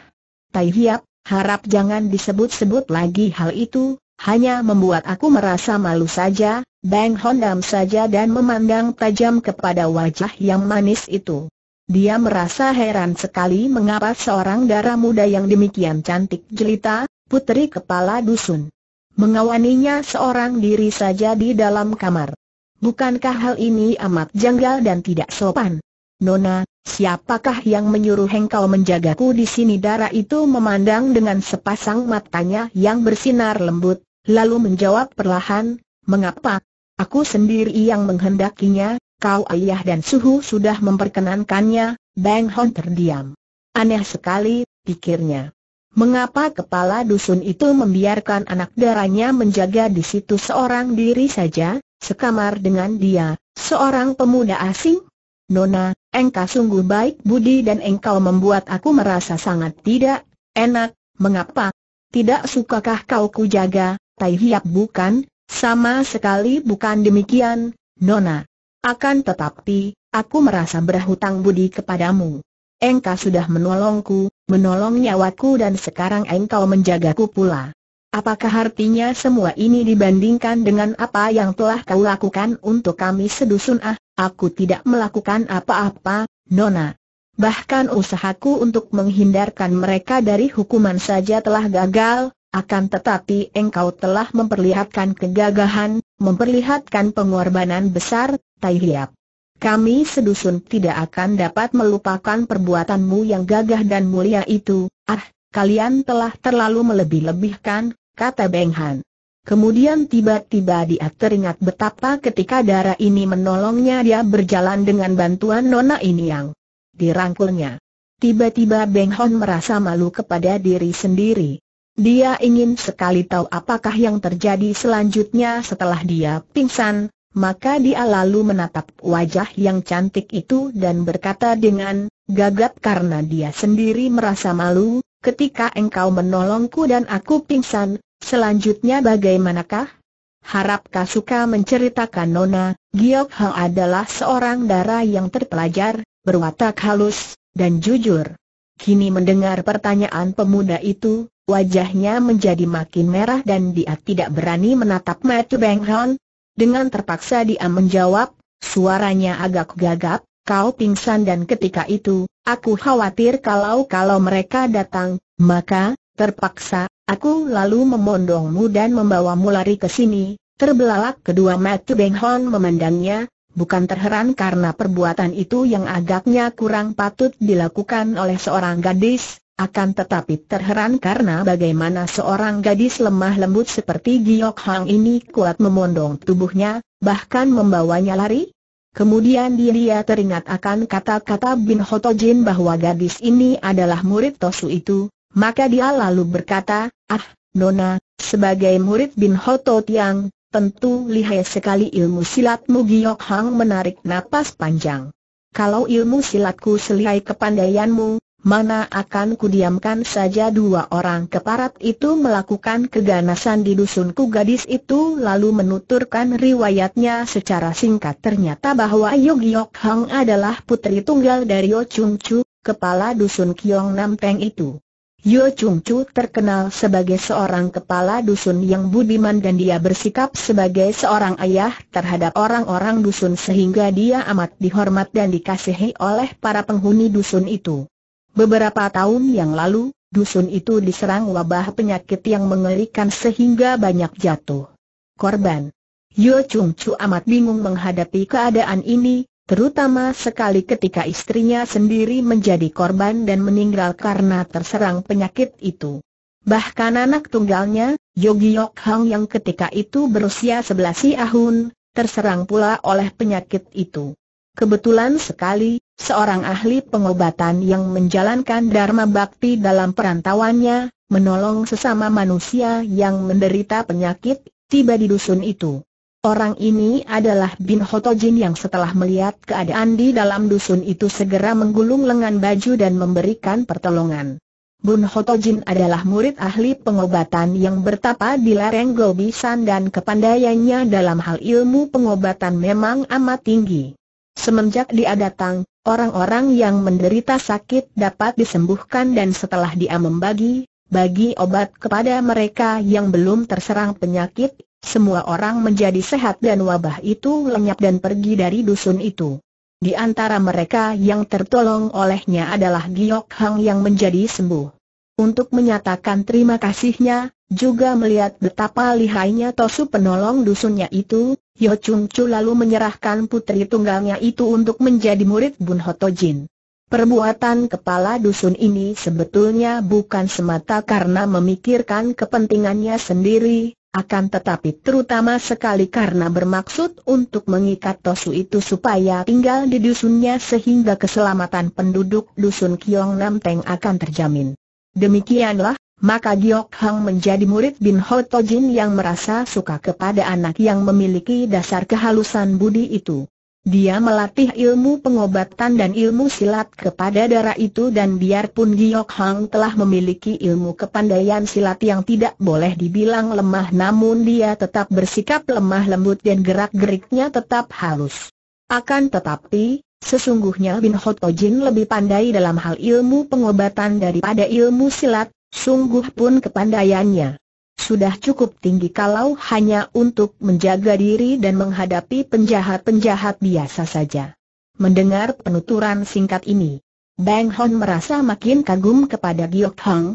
Speaker 1: Tai Hiap, harap jangan disebut-sebut lagi hal itu, hanya membuat aku merasa malu saja, Bang Hondam saja dan memandang tajam kepada wajah yang manis itu. Dia merasa heran sekali mengapa seorang darah muda yang demikian cantik jelita, putri kepala dusun. Mengawaninya seorang diri saja di dalam kamar. Bukankah hal ini amat janggal dan tidak sopan? Nona, siapakah yang menyuruh engkau menjagaku di sini? Darah itu memandang dengan sepasang matanya yang bersinar lembut, lalu menjawab perlahan, mengapa? Aku sendiri yang menghendakinya, kau ayah dan suhu sudah memperkenankannya, Bang Hon terdiam. Aneh sekali, pikirnya. Mengapa kepala dusun itu membiarkan anak darahnya menjaga di situ seorang diri saja, sekamar dengan dia, seorang pemuda asing? Nona, engkau sungguh baik budi dan engkau membuat aku merasa sangat tidak enak, mengapa? Tidak sukakah kau kujaga, Tai Hiap bukan, sama sekali bukan demikian, Nona. Akan tetapi, aku merasa berhutang budi kepadamu. Engkau sudah menolongku, menolong nyawaku dan sekarang engkau menjagaku pula. Apakah artinya semua ini dibandingkan dengan apa yang telah kau lakukan untuk kami sedusun ah, aku tidak melakukan apa-apa, Nona. Bahkan usahaku untuk menghindarkan mereka dari hukuman saja telah gagal, akan tetapi engkau telah memperlihatkan kegagahan, memperlihatkan pengorbanan besar, Tai. Kami sedusun tidak akan dapat melupakan perbuatanmu yang gagah dan mulia itu, ah, kalian telah terlalu melebih-lebihkan, kata Beng Han. Kemudian tiba-tiba dia teringat betapa ketika darah ini menolongnya dia berjalan dengan bantuan nona ini yang dirangkulnya. Tiba-tiba Beng Han merasa malu kepada diri sendiri. Dia ingin sekali tahu apakah yang terjadi selanjutnya setelah dia pingsan, maka dia lalu menatap wajah yang cantik itu dan berkata dengan gagap karena dia sendiri merasa malu, ketika engkau menolongku dan aku pingsan, Selanjutnya bagaimanakah? Harapkah suka menceritakan Nona, Giok Hang adalah seorang darah yang terpelajar, berwatak halus, dan jujur. Kini mendengar pertanyaan pemuda itu, wajahnya menjadi makin merah dan dia tidak berani menatap mata Beng Hon. Dengan terpaksa dia menjawab, suaranya agak gagap, kau pingsan dan ketika itu, aku khawatir kalau-kalau mereka datang, maka, terpaksa, Aku lalu memondongmu dan membawamu lari ke sini, terbelalak kedua mata Beng Hon memandangnya, bukan terheran karena perbuatan itu yang agaknya kurang patut dilakukan oleh seorang gadis, akan tetapi terheran karena bagaimana seorang gadis lemah lembut seperti Giok Hang ini kuat memondong tubuhnya, bahkan membawanya lari? Kemudian dia teringat akan kata-kata Bin Hotojin bahwa gadis ini adalah murid Tosu itu, maka dia lalu berkata, ah, Nona, sebagai murid Bin Hoto Tiang, tentu lihai sekali ilmu silatmu Giok Hang menarik napas panjang. Kalau ilmu silatku selihai kepandaianmu, mana akan kudiamkan saja dua orang keparat itu melakukan keganasan di dusunku gadis itu lalu menuturkan riwayatnya secara singkat ternyata bahwa Yogiok Hang adalah putri tunggal dari Yo Chung Chu, kepala dusun Kiong Nam Peng itu. Yo Chung Chu terkenal sebagai seorang kepala dusun yang budiman dan dia bersikap sebagai seorang ayah terhadap orang-orang dusun sehingga dia amat dihormat dan dikasihi oleh para penghuni dusun itu. Beberapa tahun yang lalu, dusun itu diserang wabah penyakit yang mengerikan sehingga banyak jatuh korban. Yo Chung Chu amat bingung menghadapi keadaan ini, terutama sekali ketika istrinya sendiri menjadi korban dan meninggal karena terserang penyakit itu. Bahkan anak tunggalnya, Yogi Yok Hang yang ketika itu berusia 11 tahun, terserang pula oleh penyakit itu. Kebetulan sekali, seorang ahli pengobatan yang menjalankan Dharma Bakti dalam perantauannya, menolong sesama manusia yang menderita penyakit, tiba di dusun itu. Orang ini adalah Bin Hotojin yang setelah melihat keadaan di dalam dusun itu segera menggulung lengan baju dan memberikan pertolongan. Bun Hotojin adalah murid ahli pengobatan yang bertapa di lereng Gobisan dan kepandaiannya dalam hal ilmu pengobatan memang amat tinggi. Semenjak dia datang, orang-orang yang menderita sakit dapat disembuhkan dan setelah dia membagi, bagi obat kepada mereka yang belum terserang penyakit, semua orang menjadi sehat dan wabah itu lenyap dan pergi dari dusun itu. Di antara mereka yang tertolong olehnya adalah Giok Hang yang menjadi sembuh. Untuk menyatakan terima kasihnya, juga melihat betapa lihainya Tosu penolong dusunnya itu, Yo Chung Chu lalu menyerahkan putri tunggalnya itu untuk menjadi murid Bun Hotojin. Perbuatan kepala dusun ini sebetulnya bukan semata karena memikirkan kepentingannya sendiri, akan tetapi terutama sekali karena bermaksud untuk mengikat Tosu itu supaya tinggal di dusunnya sehingga keselamatan penduduk dusun Kiong Nam Teng akan terjamin. Demikianlah, maka Giok Hang menjadi murid Bin Ho Tojin yang merasa suka kepada anak yang memiliki dasar kehalusan budi itu. Dia melatih ilmu pengobatan dan ilmu silat kepada darah itu dan biarpun Giok Hang telah memiliki ilmu kepandaian silat yang tidak boleh dibilang lemah namun dia tetap bersikap lemah lembut dan gerak-geriknya tetap halus. Akan tetapi, Sesungguhnya Bin Hotojin lebih pandai dalam hal ilmu pengobatan daripada ilmu silat, sungguh pun kepandaiannya sudah cukup tinggi kalau hanya untuk menjaga diri dan menghadapi penjahat-penjahat biasa saja. Mendengar penuturan singkat ini, Bang Hon merasa makin kagum kepada Giok Hong.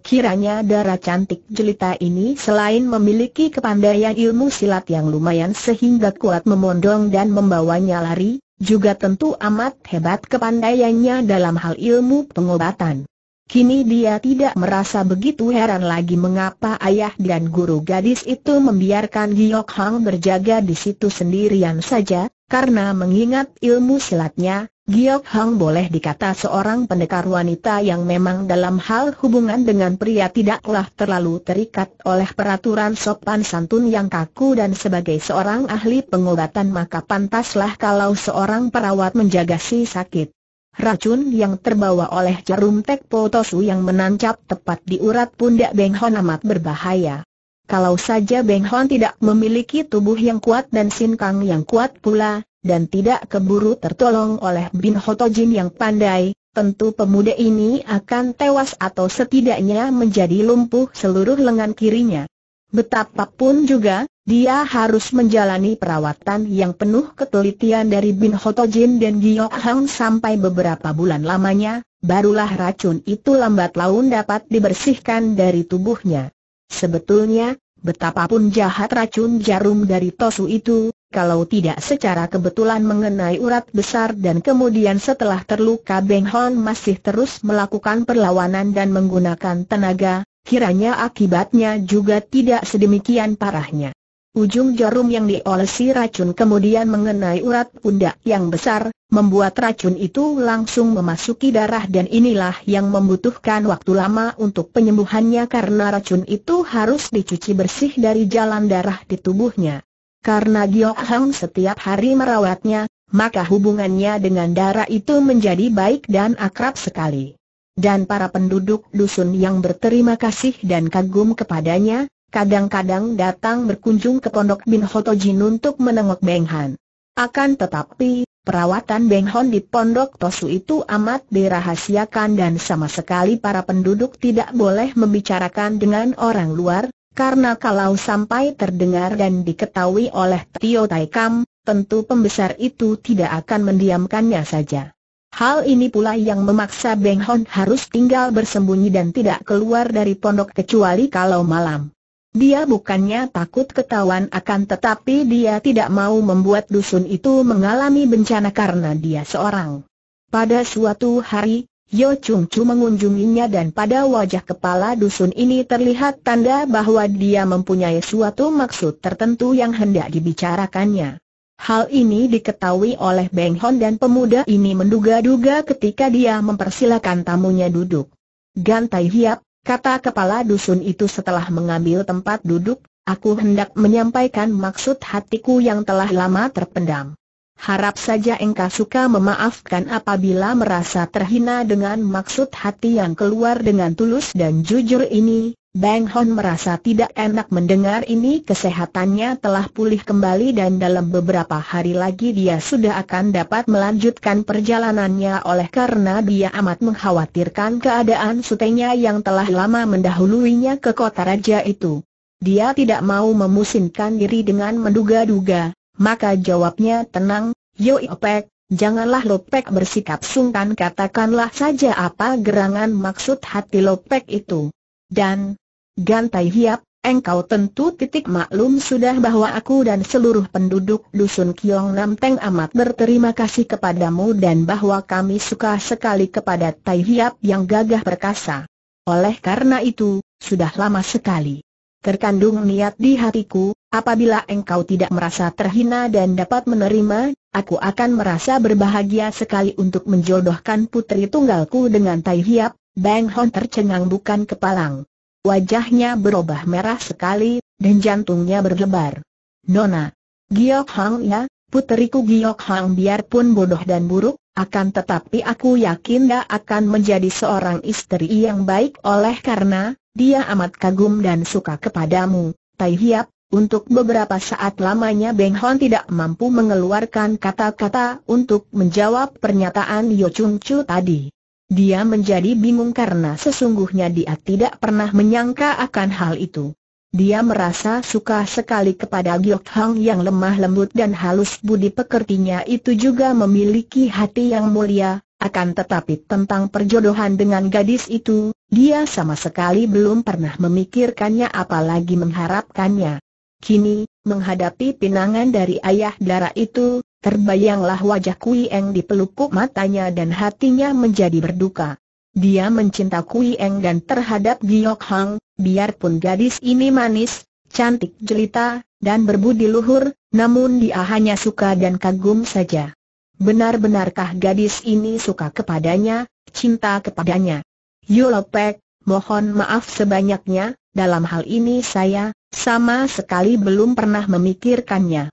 Speaker 1: Kiranya darah cantik jelita ini selain memiliki kepandaian ilmu silat yang lumayan sehingga kuat memondong dan membawanya lari, juga tentu amat hebat kepandaiannya dalam hal ilmu pengobatan. Kini dia tidak merasa begitu heran lagi mengapa ayah dan guru gadis itu membiarkan Giok Hang berjaga di situ sendirian saja, karena mengingat ilmu silatnya, Giok Hang boleh dikata seorang pendekar wanita yang memang dalam hal hubungan dengan pria tidaklah terlalu terikat oleh peraturan sopan santun yang kaku dan sebagai seorang ahli pengobatan maka pantaslah kalau seorang perawat menjaga si sakit. Racun yang terbawa oleh jarum tek potosu yang menancap tepat di urat pundak Beng Hon amat berbahaya. Kalau saja Beng Hon tidak memiliki tubuh yang kuat dan sinkang yang kuat pula, dan tidak keburu tertolong oleh Bin Hotojin yang pandai, tentu pemuda ini akan tewas atau setidaknya menjadi lumpuh seluruh lengan kirinya. Betapapun juga, dia harus menjalani perawatan yang penuh ketelitian dari Bin Hotojin dan Giok Hang sampai beberapa bulan lamanya, barulah racun itu lambat laun dapat dibersihkan dari tubuhnya. Sebetulnya, betapapun jahat racun jarum dari Tosu itu, kalau tidak secara kebetulan mengenai urat besar dan kemudian setelah terluka Beng Hon masih terus melakukan perlawanan dan menggunakan tenaga, kiranya akibatnya juga tidak sedemikian parahnya. Ujung jarum yang diolesi racun kemudian mengenai urat pundak yang besar, membuat racun itu langsung memasuki darah dan inilah yang membutuhkan waktu lama untuk penyembuhannya karena racun itu harus dicuci bersih dari jalan darah di tubuhnya. Karena Giok Hang setiap hari merawatnya, maka hubungannya dengan darah itu menjadi baik dan akrab sekali. Dan para penduduk dusun yang berterima kasih dan kagum kepadanya, kadang-kadang datang berkunjung ke pondok Bin Hotojin untuk menengok Beng Han. Akan tetapi, perawatan Beng Hon di pondok Tosu itu amat dirahasiakan dan sama sekali para penduduk tidak boleh membicarakan dengan orang luar, karena kalau sampai terdengar dan diketahui oleh Tio Tai Kam, tentu pembesar itu tidak akan mendiamkannya saja. Hal ini pula yang memaksa Beng Hon harus tinggal bersembunyi dan tidak keluar dari pondok kecuali kalau malam. Dia bukannya takut ketahuan akan tetapi dia tidak mau membuat dusun itu mengalami bencana karena dia seorang. Pada suatu hari, Yo Chung Chu mengunjunginya dan pada wajah kepala dusun ini terlihat tanda bahwa dia mempunyai suatu maksud tertentu yang hendak dibicarakannya. Hal ini diketahui oleh Beng Hon dan pemuda ini menduga-duga ketika dia mempersilakan tamunya duduk. Gantai Hiap, Kata kepala dusun itu setelah mengambil tempat duduk, aku hendak menyampaikan maksud hatiku yang telah lama terpendam. Harap saja engkau suka memaafkan apabila merasa terhina dengan maksud hati yang keluar dengan tulus dan jujur ini, Bang Hon merasa tidak enak mendengar ini kesehatannya telah pulih kembali dan dalam beberapa hari lagi dia sudah akan dapat melanjutkan perjalanannya oleh karena dia amat mengkhawatirkan keadaan sutenya yang telah lama mendahuluinya ke kota raja itu. Dia tidak mau memusingkan diri dengan menduga-duga, maka jawabnya tenang, Yo Opek, janganlah Lopek bersikap sungkan katakanlah saja apa gerangan maksud hati Lopek itu. Dan, Gantai Hiap, engkau tentu titik maklum sudah bahwa aku dan seluruh penduduk Dusun Kiong Nam Teng amat berterima kasih kepadamu dan bahwa kami suka sekali kepada Tai Hiap yang gagah perkasa. Oleh karena itu, sudah lama sekali. Terkandung niat di hatiku, apabila engkau tidak merasa terhina dan dapat menerima, aku akan merasa berbahagia sekali untuk menjodohkan putri tunggalku dengan Tai Hiap, Bang Hon tercengang bukan kepalang. Wajahnya berubah merah sekali, dan jantungnya berlebar. Nona, Giok Hang ya, puteriku Giok Hang biarpun bodoh dan buruk, akan tetapi aku yakin dia akan menjadi seorang istri yang baik oleh karena, dia amat kagum dan suka kepadamu, Tai Hiap, Untuk beberapa saat lamanya Beng Hon tidak mampu mengeluarkan kata-kata untuk menjawab pernyataan Yo Chung Chu tadi. Dia menjadi bingung karena sesungguhnya dia tidak pernah menyangka akan hal itu. Dia merasa suka sekali kepada Giok Hang yang lemah lembut dan halus budi pekertinya itu juga memiliki hati yang mulia, akan tetapi tentang perjodohan dengan gadis itu, dia sama sekali belum pernah memikirkannya apalagi mengharapkannya. Kini, menghadapi pinangan dari ayah darah itu, terbayanglah wajah Kui Eng di pelupuk matanya dan hatinya menjadi berduka. Dia mencinta Kui Eng dan terhadap Giok Hang, biarpun gadis ini manis, cantik jelita, dan berbudi luhur, namun dia hanya suka dan kagum saja. Benar-benarkah gadis ini suka kepadanya, cinta kepadanya? Yulopek, mohon maaf sebanyaknya, dalam hal ini saya, sama sekali belum pernah memikirkannya.